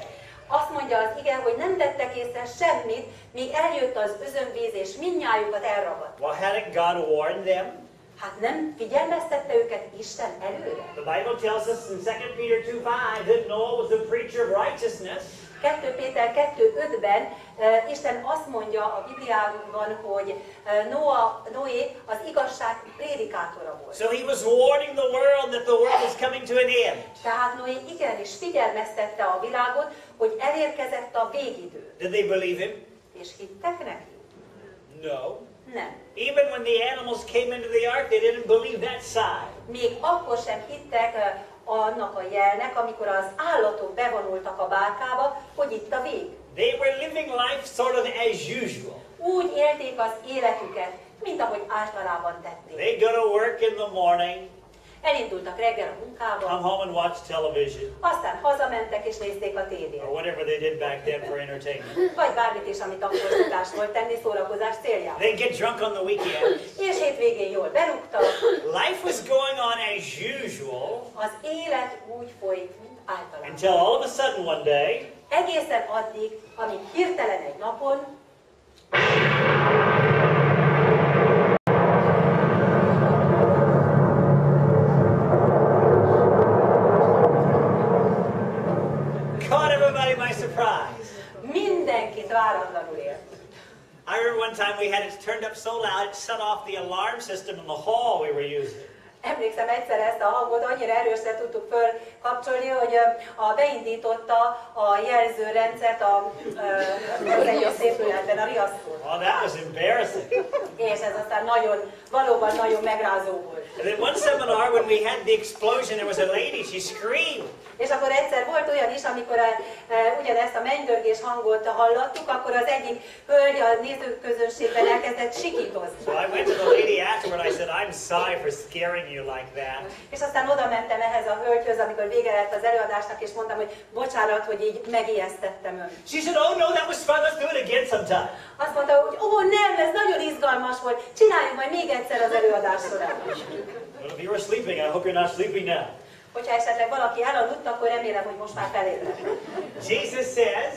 Azt mondja az igen, hogy nem tettek észre semmit, míg eljött az özönvíz, és mindnyájukat elragadt. Well, hadn't God warned them? Hát nem figyelmeztette őket Isten előre? The Bible tells us in 2 Peter 2 5 that Noah was a preacher of righteousness. 2 Péter 2.5-ben uh, Isten azt mondja a Bibliában, hogy uh, Noa, Noé az igazság prédikátora volt. So he was warning the world that the world was coming to an end. Tehát Noé igenis figyelmeztette a világot, hogy elérkezett a végidő. Did they believe him? És hittek neki? No. Nem. Even when the animals came into the ark, they didn't believe that side. Még akkor sem hittek uh, annak a jelnek, amikor az állatok bevonultak a bárkába, hogy itt a vég. They were living life sort of as usual. Úgy élték az életüket, mint ahogy általában tették. They go to work in the morning, Elindultak reggel a come munkába, home and watch television, aztán hazamentek és nézték a tévét. or whatever they did back then for entertainment. Vagy bármit is, amit akkor szokás volt tenni szórakozás céljából. They get drunk on the weekend. És hétvégén jól berúgtak, Life was going on as usual az élet úgy folyt, mint általában. until all of a sudden one day, Egészen addig, amíg hirtelen egy napon remember one time we had it turned up so loud it set off the alarm system in the hall we were using. Emlékszem egyszer ezt a hangot annyira erősre tudtuk fölkapcsolni, hogy a, beindította a jelzőrendszert a, ö, az egész épületben, a riasztón. Oh, that was embarrassing. És ez aztán nagyon, valóban nagyon megrázó volt. And then one seminar, when we had the explosion, there was a lady, she screamed. És akkor egyszer volt olyan is, amikor a, e, ugyanezt a mennydörgés hangot hallottuk, akkor az egyik hölgy a nézőközönségben elkezdett sikítozni. So I went to the lady afterward. I said, I'm sorry for scaring you like that. És aztán oda mentem ehhez a hölgyhöz, amikor vége lett az előadásnak, és mondtam, hogy bocsánat, hogy így megijesztettem ön. She said, Oh no, that was fun. Let's do it again sometime. Azt mondta, hogy ó, nem, ez nagyon izgalmas volt, csináljuk majd még egyszer az előadás során. Well, if you were sleeping, I hope you're not sleeping now. Hogyha esetleg valaki elaludt, akkor remélem, hogy most már felébredt. Jesus says,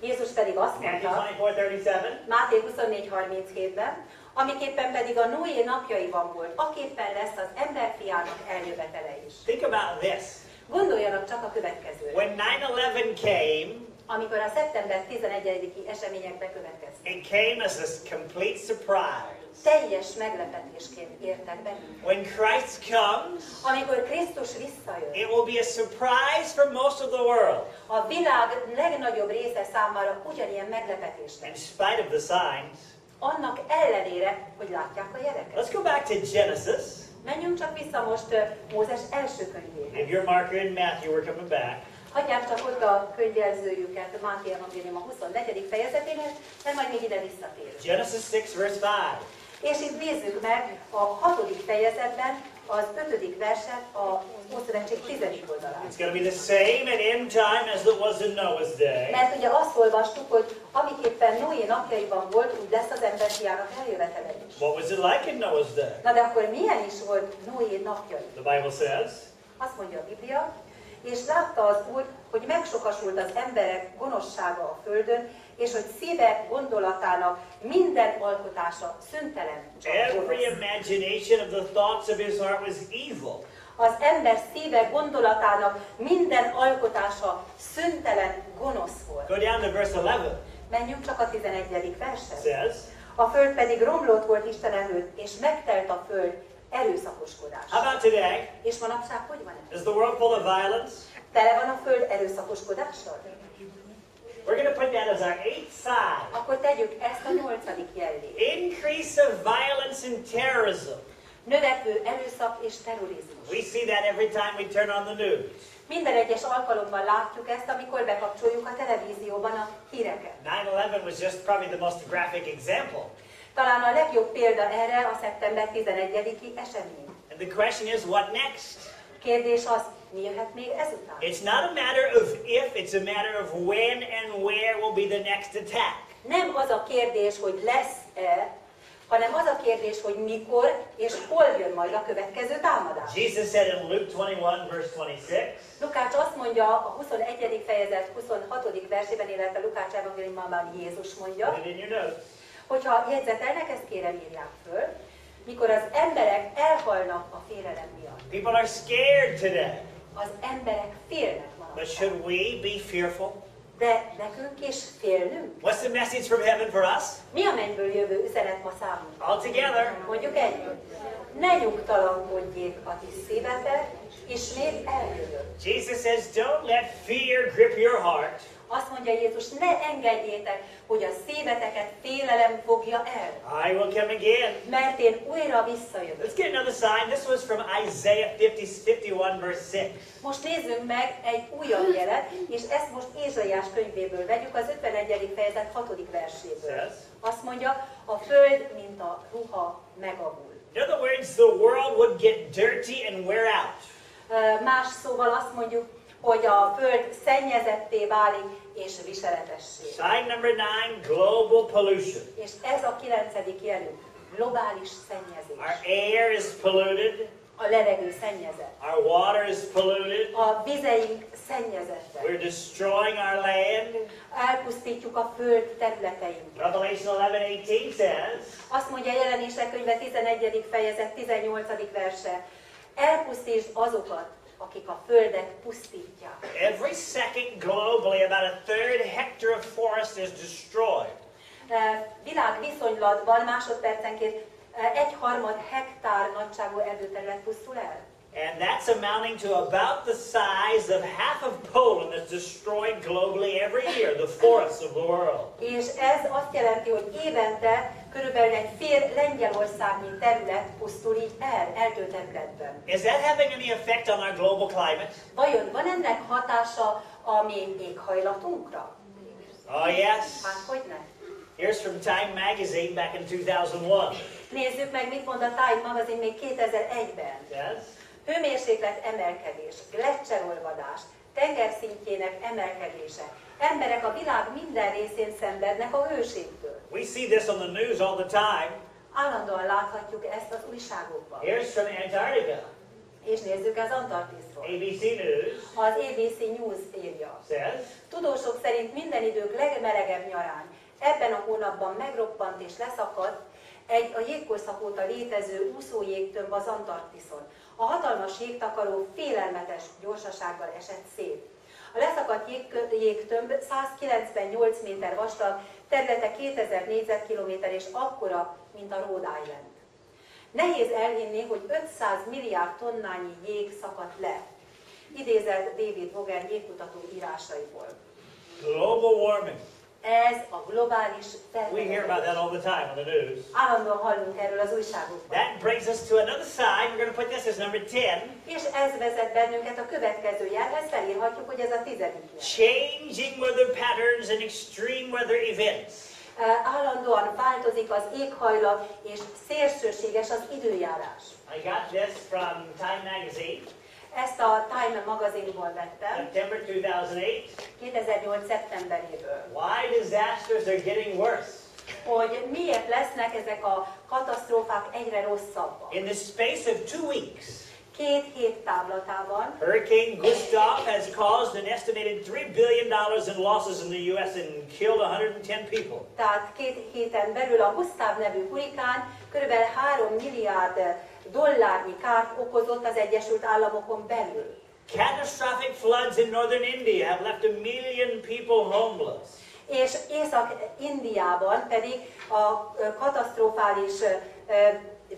Jézus pedig azt Matthew mondta, 24:37, Máté 24.37-ben, amiképpen pedig a Noé napjaiban volt, aképpen lesz az emberfiának eljövetele is. think about this. Gondoljanak csak a következőre. When 9/11 came, Amikor a szeptember 11-i események bekövetkeztek, it came as a complete surprise. teljes meglepetésként értek bennünket. When Christ comes, Amikor Krisztus visszajön, it will be a surprise for most of the world. a világ legnagyobb része számára ugyanilyen meglepetés In spite of the signs. Annak ellenére, hogy látják a jeleket. Let's go back to Genesis. Menjünk csak vissza most Mózes első könyvéhez. Have your marker in Matthew. We're coming back. Hagyják csak ott a könyvjelzőjüket Máté Evangélium a 24. fejezeténél, mert majd még ide visszatérünk. Genesis 6, verse 5. És itt nézzük meg a hatodik fejezetben az ötödik verset a Ószövetség tizedik oldalán. It's going to be the same at end time as it was in Noah's day. Mert ugye azt olvastuk, hogy amiképpen Noé napjaiban volt, úgy lesz az ember fiának eljövetele is. What was it like in Noah's day? Na de akkor milyen is volt Noé napjai? The Bible says, Azt mondja a Biblia, és látta az Úr, hogy megsokasult az emberek gonoszsága a földön, és hogy szíve gondolatának minden alkotása szüntelen csak every imagination of the thoughts of his heart was evil. Az ember szíve gondolatának minden alkotása szüntelen gonosz volt. Go down to verse 11. Menjünk csak a 11. It versre. says, A föld pedig romlott volt Isten előtt, és megtelt a föld erőszakoskodás. How about today? És manapság hogy van ez? Is the world full of violence? Tele van a föld erőszakoskodással? We're going to put that as our eighth sign. Akkor tegyük ezt a nyolcadik jellé. Increase of violence and terrorism. Növekvő erőszak és terrorizmus. We see that every time we turn on the news. Minden egyes alkalommal látjuk ezt, amikor bekapcsoljuk a televízióban a híreket. 9-11 was just probably the most graphic example. Talán a legjobb példa erre a szeptember 11-i esemény. And the question is, what next? Kérdés az, mi jöhet még ezután? It's not a matter of if, it's a matter of when and where will be the next attack. Nem az a kérdés, hogy lesz-e, hanem az a kérdés, hogy mikor és hol jön majd a következő támadás. Jesus said in Luke 21, verse 26, Lukács azt mondja a 21. fejezet 26. versében, illetve Lukács evangéliumában Jézus mondja, hogyha jegyzetelnek, ezt kérem írják föl, mikor az emberek elhalnak a félelem miatt. People are scared today. Az emberek félnek But manapság. should we be fearful? De nekünk is félnünk. What's the message from heaven for us? Mi a mennyből jövő üzenet ma számunkra? All together. Mondjuk együtt. Ne nyugtalankodjék a ti szívetek, ismét eljövök. Jesus says, don't let fear grip your heart. Azt mondja Jézus, ne engedjétek, hogy a szíveteket félelem fogja el, I will come again. mert én újra visszajövök. Let's get another sign. This was from Isaiah 50, 51, verse 6. Most nézzünk meg egy újabb jelet, és ezt most Ézsaiás könyvéből vegyük, az 51. fejezet 6. verséből. Says, Azt mondja, a föld, mint a ruha megavul. in other words, the world would get dirty and wear out. Ö, Más szóval azt mondjuk, hogy a föld szennyezetté válik és viseletessé. Sign number nine, global pollution. És ez a kilencedik jelünk, globális szennyezés. Our air is polluted. A levegő szennyezett. Our water is polluted. A vizeink szennyezettek. We're destroying our land. Elpusztítjuk a föld területeinket. Revelation 11, 18 says, Azt mondja jelenések könyve 11. fejezet 18. verse. Elpusztítsd azokat, akik a földet pusztítják. every second globally, about a third hectare of forest is destroyed. E, Világ viszonylatban másodpercenként egy harmad hektár nagyságú erdőterület pusztul el. And that's amounting to about the size of half of Poland that's destroyed globally every year, the forests of the world. És ez azt jelenti, hogy évente körülbelül egy fél Lengyelországnyi terület pusztul így el, erdőterületben. Is that having any effect on our global climate? Vajon van ennek hatása a mi éghajlatunkra? Oh, yes. Hát hogy ne? Here's from Time Magazine back in 2001. Nézzük meg, mit mond a Time magazin még 2001-ben. Yes? Hőmérséklet emelkedés, gletszerolvadás, tengerszintjének emelkedése. Emberek a világ minden részén szenvednek a hőségtől. We see this on the news all the time. Állandóan láthatjuk ezt az újságokban. Here's from Antarctica. És nézzük az Antarktiszról. ABC News Az ABC News írja. says Tudósok szerint minden idők legmelegebb nyarán ebben a hónapban megroppant és leszakadt egy a jégkorszak óta létező úszójégtömb az Antarktiszon. A hatalmas jégtakaró félelmetes gyorsasággal esett szét. A leszakadt jég, jégtömb 198 méter vastag, területe 2000 négyzetkilométer és akkora, mint a Rhode Island. Nehéz elhinni, hogy 500 milliárd tonnányi jég szakadt le. Idézett David Vaughan jégkutató írásaiból. global warming. Ez a globális We hear about that all the time on the news. Állandóan hallunk erről az újságokban. That brings us to another side. We're going to put this as number 10. És ez vezet bennünket a következő jelhez, felírhatjuk, hogy ez a tizedik jel. Changing weather patterns and extreme weather events. Eh, Állandóan változik az éghajlat, és szélsőséges az időjárás. I got this from Time Magazine, Ezt a Time magazinból vettem, September 2008. 2008. szeptemberéből. Why disasters are getting worse. Hogy miért lesznek ezek a katasztrófák egyre rosszabbak. In the space of two weeks, Két hét távlatában Hurricane Gustav has caused an estimated $3 billion in losses in the U.S. and killed 110 people. Tehát két héten belül a Gustav nevű hurikán kb. 3 milliárd dollárnyi kárt okozott az Egyesült Államokon belül. Catastrophic floods in northern India have left a million people homeless. És Észak-Indiában pedig a katasztrofális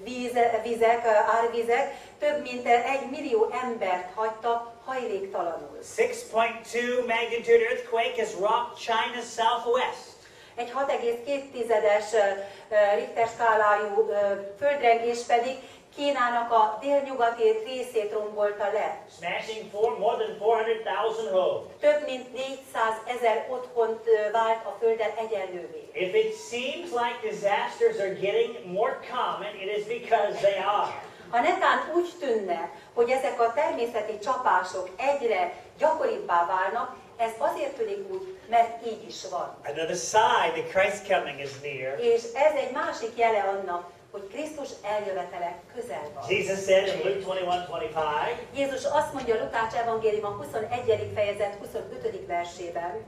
víz, vizek, árvizek több mint egy millió embert hagytak hajléktalanul. 6.2 magnitude earthquake has rocked China's southwest. Egy 6,2-es Richter skálájú földrengés pedig Kínának a délnyugati részét rombolta le. smashing four, more than 400,000 homes. Több mint 400 ezer otthont vált a földdel egyenlővé. If it seems like disasters are getting more common, it is because they are. Ha netán úgy tűnne, hogy ezek a természeti csapások egyre gyakoribbá válnak, ez azért tűnik úgy, mert így is van. Another sign that Christ's coming is near. És ez egy másik jele annak, hogy Krisztus eljövetele közel van. Jesus said in Luke 21:25, Jézus azt mondja Lukács evangélium a 21. fejezet 25. versében,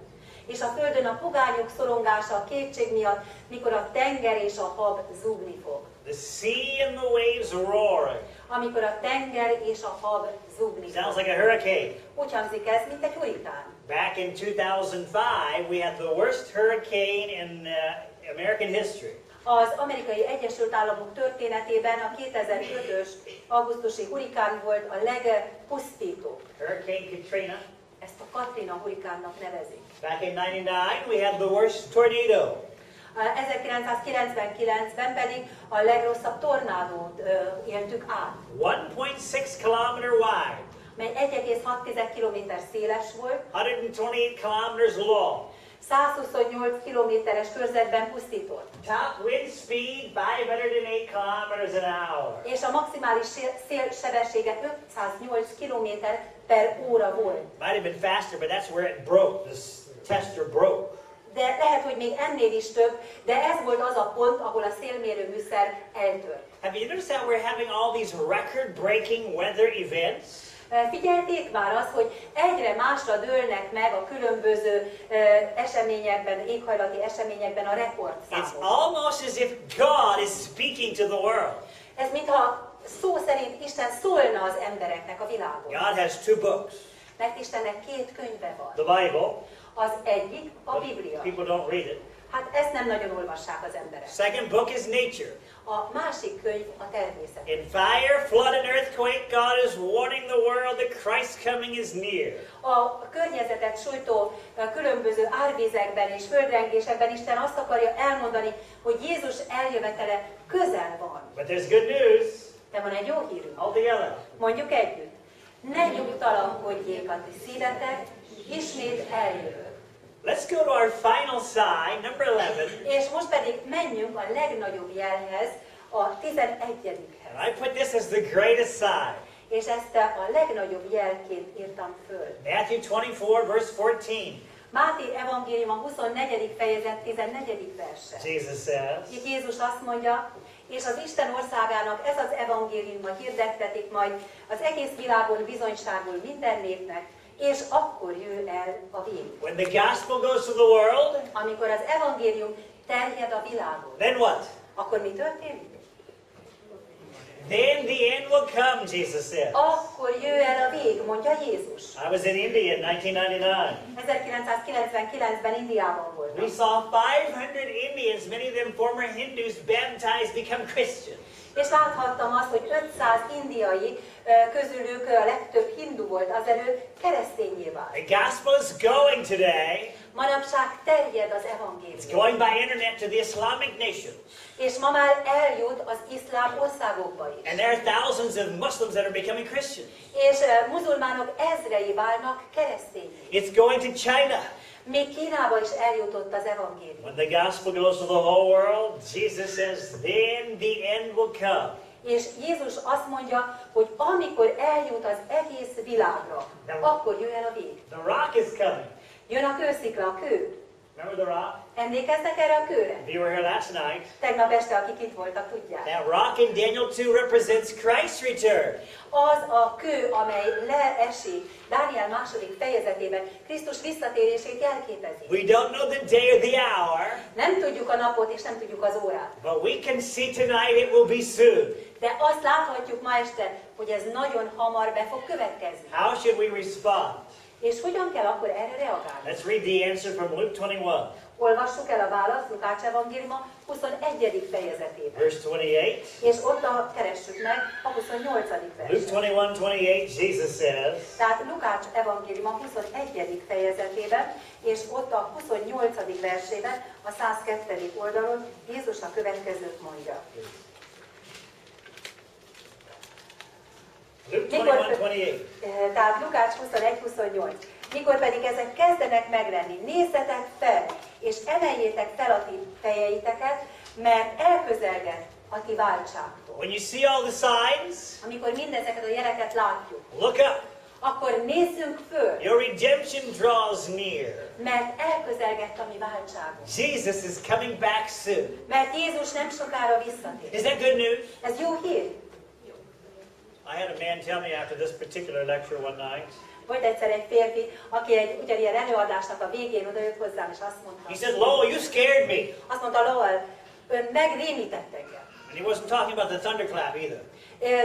és a földön a pogányok szorongása a kétség miatt, mikor a tenger és a hab zúgni fog. the sea and the waves roaring. Amikor a tenger és a hab zúgni Sounds fog. like a hurricane. Úgy hangzik ez, mint egy hurikán. Back in 2005, we had the worst hurricane in uh, American history. Az amerikai Egyesült Államok történetében a 2005-ös augusztusi hurikán volt a legpusztítóbb. Hurricane Katrina. Ezt a Katrina hurikánnak nevezik. Back in 99, we had the worst tornado. A 1999-ben pedig a legrosszabb tornádót ö, éltük át, 1.6 kilometer wide, mely 1,6 km széles volt, 128 kilometers long. 128 kilométeres körzetben pusztított, Top wind speed 508 kilometers an hour. és a maximális sé- szélsebessége 508 km per óra volt. Might have been faster, but that's where it broke. This tester broke. De lehet, hogy még ennél is több, de ez volt az a pont, ahol a szélmérő műszer eltört. Have you noticed how we're having all these record-breaking weather events? Figyelték már azt, hogy egyre másra dőlnek meg a különböző eseményekben, éghajlati eseményekben a It's rekordszámok. almost as if God is speaking to the world. Ez mintha szó szerint Isten szólna az embereknek a világon. God has two books. Mert Istennek két könyve van. The Bible, Az egyik a Biblia. people don't read it. Hát ezt nem nagyon olvassák az emberek. Second book is nature. A másik könyv a természet. In fire, flood, and earthquake, God is warning the world that Christ's coming is near. A környezetet sújtó különböző árvizekben és földrengésekben Isten azt akarja elmondani, hogy Jézus eljövetele közel van. But there's good news De van egy jó hírünk. altogether. Mondjuk együtt. Ne nyugtalankodjék a ti szívetek, ismét eljövök. Let's go to our final sign, number 11. És most pedig menjünk a legnagyobb jelhez, a 11-hez. And I put this as the greatest sign. És ezt a legnagyobb jelként írtam föl. Matthew 24, verse 14. Máté evangélium a 24. fejezet 14. verse. Jesus says, Itt Jézus azt mondja, és az Isten országának ez az evangéliuma hirdettetik majd az egész világon bizonyságul minden népnek, és akkor jön el a vég. when the gospel goes to the world, Amikor az evangélium terjed a világon, then what? akkor mi történik? Then the end will come, Jesus said. Akkor jön el a vég, mondja Jézus. I was in India in 1999. 1999-ben Indiában We voltam. saw 500 Indians, many of them former Hindus, baptized, become Christians. És láthattam azt, hogy 500 indiai közülük a legtöbb hindu volt, azelőtt keresztényé vált. The gospel is going today. Manapság terjed az It's evangélium. going by internet to the Islamic nations. És ma már eljut az iszlám országokba is. And there are thousands of Muslims that are becoming Christians. És muzulmánok ezrei válnak keresztényé. It's going to China. Még Kínába is eljutott az evangélium. When the gospel goes to the whole world, Jesus says, then the end will come. És Jézus azt mondja, hogy amikor eljut az egész világra, akkor jön el a vég. The rock is coming. Jön a kőszikla, a kő. Remember the rock? Emlékeznek erre a kőre? If you were here last night, Tegnap este, akik itt voltak, tudják. that rock in Daniel 2 represents Christ's return. Az a kő, amely leesik Dániel második fejezetében, Krisztus visszatérését jelképezi. We don't know the day or the hour, Nem tudjuk a napot és nem tudjuk az órát. but we can see tonight it will be soon. De azt láthatjuk ma este, hogy ez nagyon hamar be fog következni. How should we respond? És hogyan kell akkor erre reagálni? Let's read the answer from Luke 21, Olvassuk el a választ Lukács evangéliuma 21. fejezetében. verse 28. És ott a, keressük meg a 28. Luke vers. 21, 28, Jesus says, Tehát Lukács evangéliuma 21. fejezetében, és ott a 28. versében, a 102. oldalon Jézus a következőt mondja. Luke 21, 28. Eh, Tehát Lukács 21-28. Mikor pedig ezek kezdenek meglenni, nézzetek fel, és emeljétek fel a ti fejeiteket, mert elközelget a ti váltságtól. When you see all the signs, Amikor mindezeket a jeleket látjuk, look up. akkor nézzünk föl, Your redemption draws near. mert elközelgett a mi váltságunk. Jesus is coming back soon. Mert Jézus nem sokára visszatér. Is that good news? Ez jó hír. I had a man tell me after this particular lecture one night. Volt egyszer egy férfi, aki egy ugyanilyen előadásnak a végén odajött hozzám, és azt mondta, He said, Lowell, you scared me. azt mondta, Lowell, ön megrémített engem. And he wasn't talking about the thunderclap either.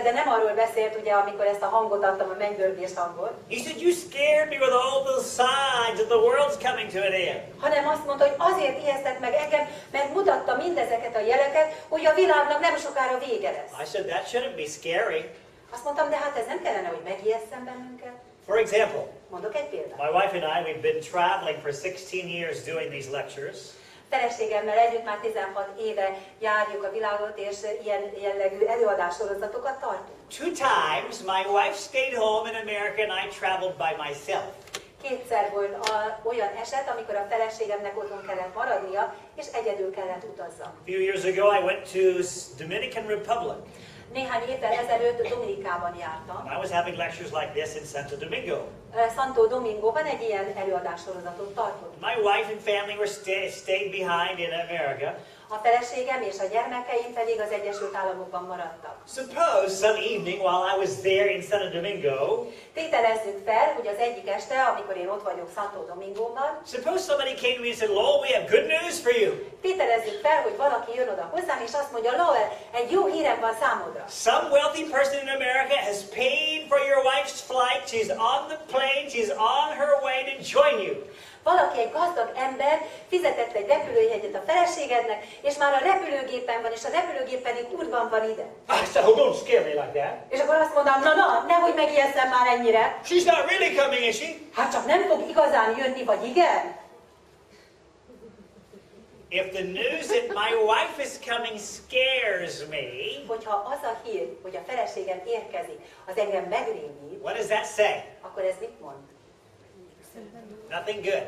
De nem arról beszélt, ugye, amikor ezt a hangot adtam, a mennydörgés hangot, He said, You scared me with all those signs that the world's coming to an end. hanem azt mondta, hogy azért ijesztett meg engem, mert mutatta mindezeket a jeleket, hogy a világnak nem sokára vége lesz. I said, That shouldn't be scary. Azt mondtam, de hát ez nem kellene, hogy megijesszen bennünket. For example, Mondok egy példát. my wife and I, we've been traveling for 16 years doing these lectures. Feleségemmel együtt már 16 éve járjuk a világot, és ilyen jellegű előadássorozatokat tartunk. Two times, my wife stayed home in America and I traveled by myself. Kétszer volt a, olyan eset, amikor a feleségemnek otthon kellett maradnia, és egyedül kellett utazzam. A few years ago, I went to Dominican Republic. Néhány héttel ezelőtt Dominikában jártam. I was having lectures like this in Santo Domingo. Santo Domingóban egy ilyen előadássorozatot tartottunk. My wife and family were sta- stayed behind in America. A feleségem és a gyermekeim pedig az Egyesült Államokban maradtak. Suppose some evening while I was there in Santo Domingo, Tételezzük fel, hogy az egyik este, amikor én ott vagyok Santo Domingóban, suppose somebody came to me and said, Lowell, we have good news for you. tételezzük fel, hogy valaki jön oda hozzám, és azt mondja, Lowell, egy jó hírem van számodra. Some wealthy person in America has paid for your wife's flight. She's on the plane. She's on her way to join you. Valaki, egy gazdag ember fizetett egy repülőjegyet a feleségednek, és már a repülőgépen van, és a repülőgép pedig útban van ide. I said, oh, don't scare me like that. És akkor azt mondom, na na, nehogy megijesszem már ennyire. She's not really coming, is she? Hát csak nem fog igazán jönni, vagy igen? If the news that my wife is coming scares me, Hogyha az a hír, hogy a feleségem érkezik, az engem megrémít, what does that say? akkor ez mit mond? Nothing good.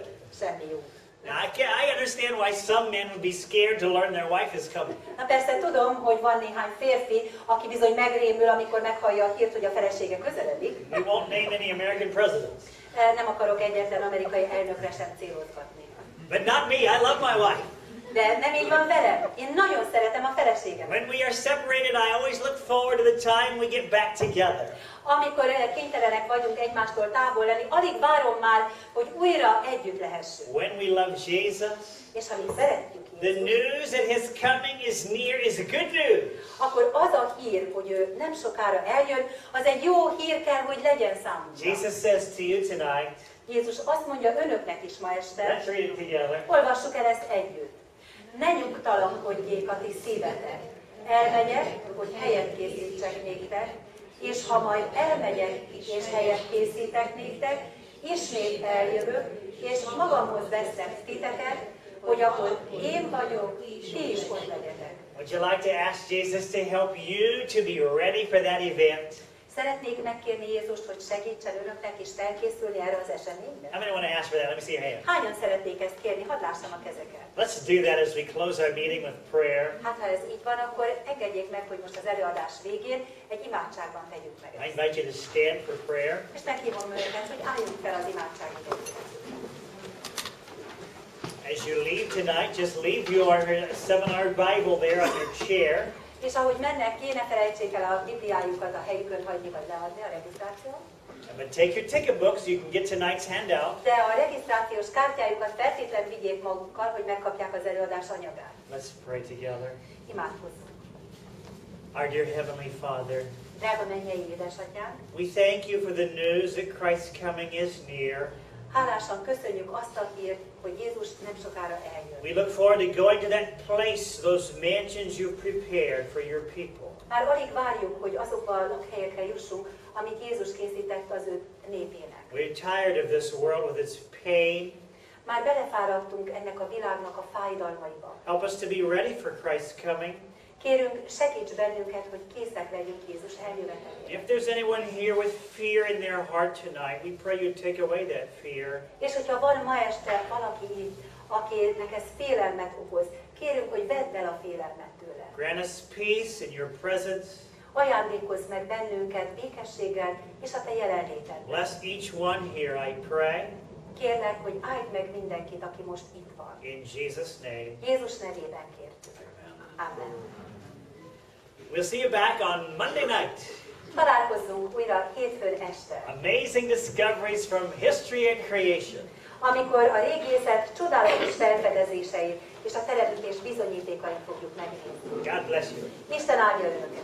Now, I, can, I understand why some men would be scared to learn their wife is coming. Na persze tudom, hogy van néhány férfi, aki bizony megrémül, amikor meghallja a hírt, hogy a felesége közeledik. We won't name any American presidents. Eh, Nem akarok egyetlen amerikai elnökre sem célozgatni. But not me. I love my wife. De nem így van velem. Én nagyon szeretem a feleségemet. When we are separated, I always look forward to the time we get back together. Amikor eh, kénytelenek vagyunk egymástól távol lenni, alig várom már, hogy újra együtt lehessünk. When we love Jesus, És ha mi szeretjük the news that his coming is near is good news. akkor az a hír, hogy ő nem sokára eljön, az egy jó hír kell, hogy legyen számunkra. Jesus says to you tonight, Jézus azt mondja önöknek is ma este, let's read it together. olvassuk el ezt együtt. Ne nyugtalankodjék a ti szívetek. Elmegyek, hogy helyet készítsek néktek, és ha majd elmegyek és helyet készítek néktek, ismét eljövök, és magamhoz veszek titeket, hogy ahol én vagyok, ti is ott legyetek. Would you like to ask Jesus to help you to be ready for that event? Szeretnék megkérni Jézust, hogy segítsen önöknek is felkészülni erre az eseményre? How many want to ask for that? Let me see your hand. Hányan szeretnék ezt kérni? Hadd lássam a kezeket. Let's do that as we close our meeting with prayer. Hát ha ez így van, akkor engedjék meg, hogy most az előadás végén egy imádságban tegyük meg I ezt. invite you to stand for prayer. És meghívom önöket, hogy álljunk fel az imádság idejére. As you leave tonight, just leave your seven-hour Bible there on your chair. És ahogy mennek ki, ne felejtsék el a Bibliájukat a helyükön hagyni vagy leadni a regisztrációt. But take your ticket book so you can get tonight's handout. De a regisztrációs kártyájukat feltétlenül vigyék magukkal, hogy megkapják az előadás anyagát. Let's pray together. Imádkozzunk. Our dear Heavenly Father, Drága mennyei édesatyánk, we thank you for the news that Christ's coming is near. Hálásan köszönjük azt a hírt, hogy Jézus nem sokára eljön. We look forward to going to that place, those mansions you've prepared for your people. Már alig várjuk, hogy azokba a lakhelyekre jussunk, amit Jézus készített az ő népének. We're tired of this world with its pain. Már belefáradtunk ennek a világnak a fájdalmaiba. Help us to be ready for Christ's coming. Kérünk, segíts bennünket, hogy készek legyünk Jézus eljövetelére. If there's anyone here with fear in their heart tonight, we pray you take away that fear. És hogyha van ma este valaki itt, akinek ez félelmet okoz, kérünk, hogy vedd el a félelmet tőle. Grant us peace in your presence. Ajándékozz meg bennünket békességgel és a te jelenlétedben. Bless each one here, I pray. Kérlek, hogy áld meg mindenkit, aki most itt van. In Jesus' name. Jézus nevében kértük. Amen. We'll see you back on Monday night. Találkozzunk újra hétfőn este, Amazing discoveries from history and creation. amikor a régészet csodálatos felfedezéseit és a teremtés bizonyítékait fogjuk megnézni. God bless you. Isten áldja önöket!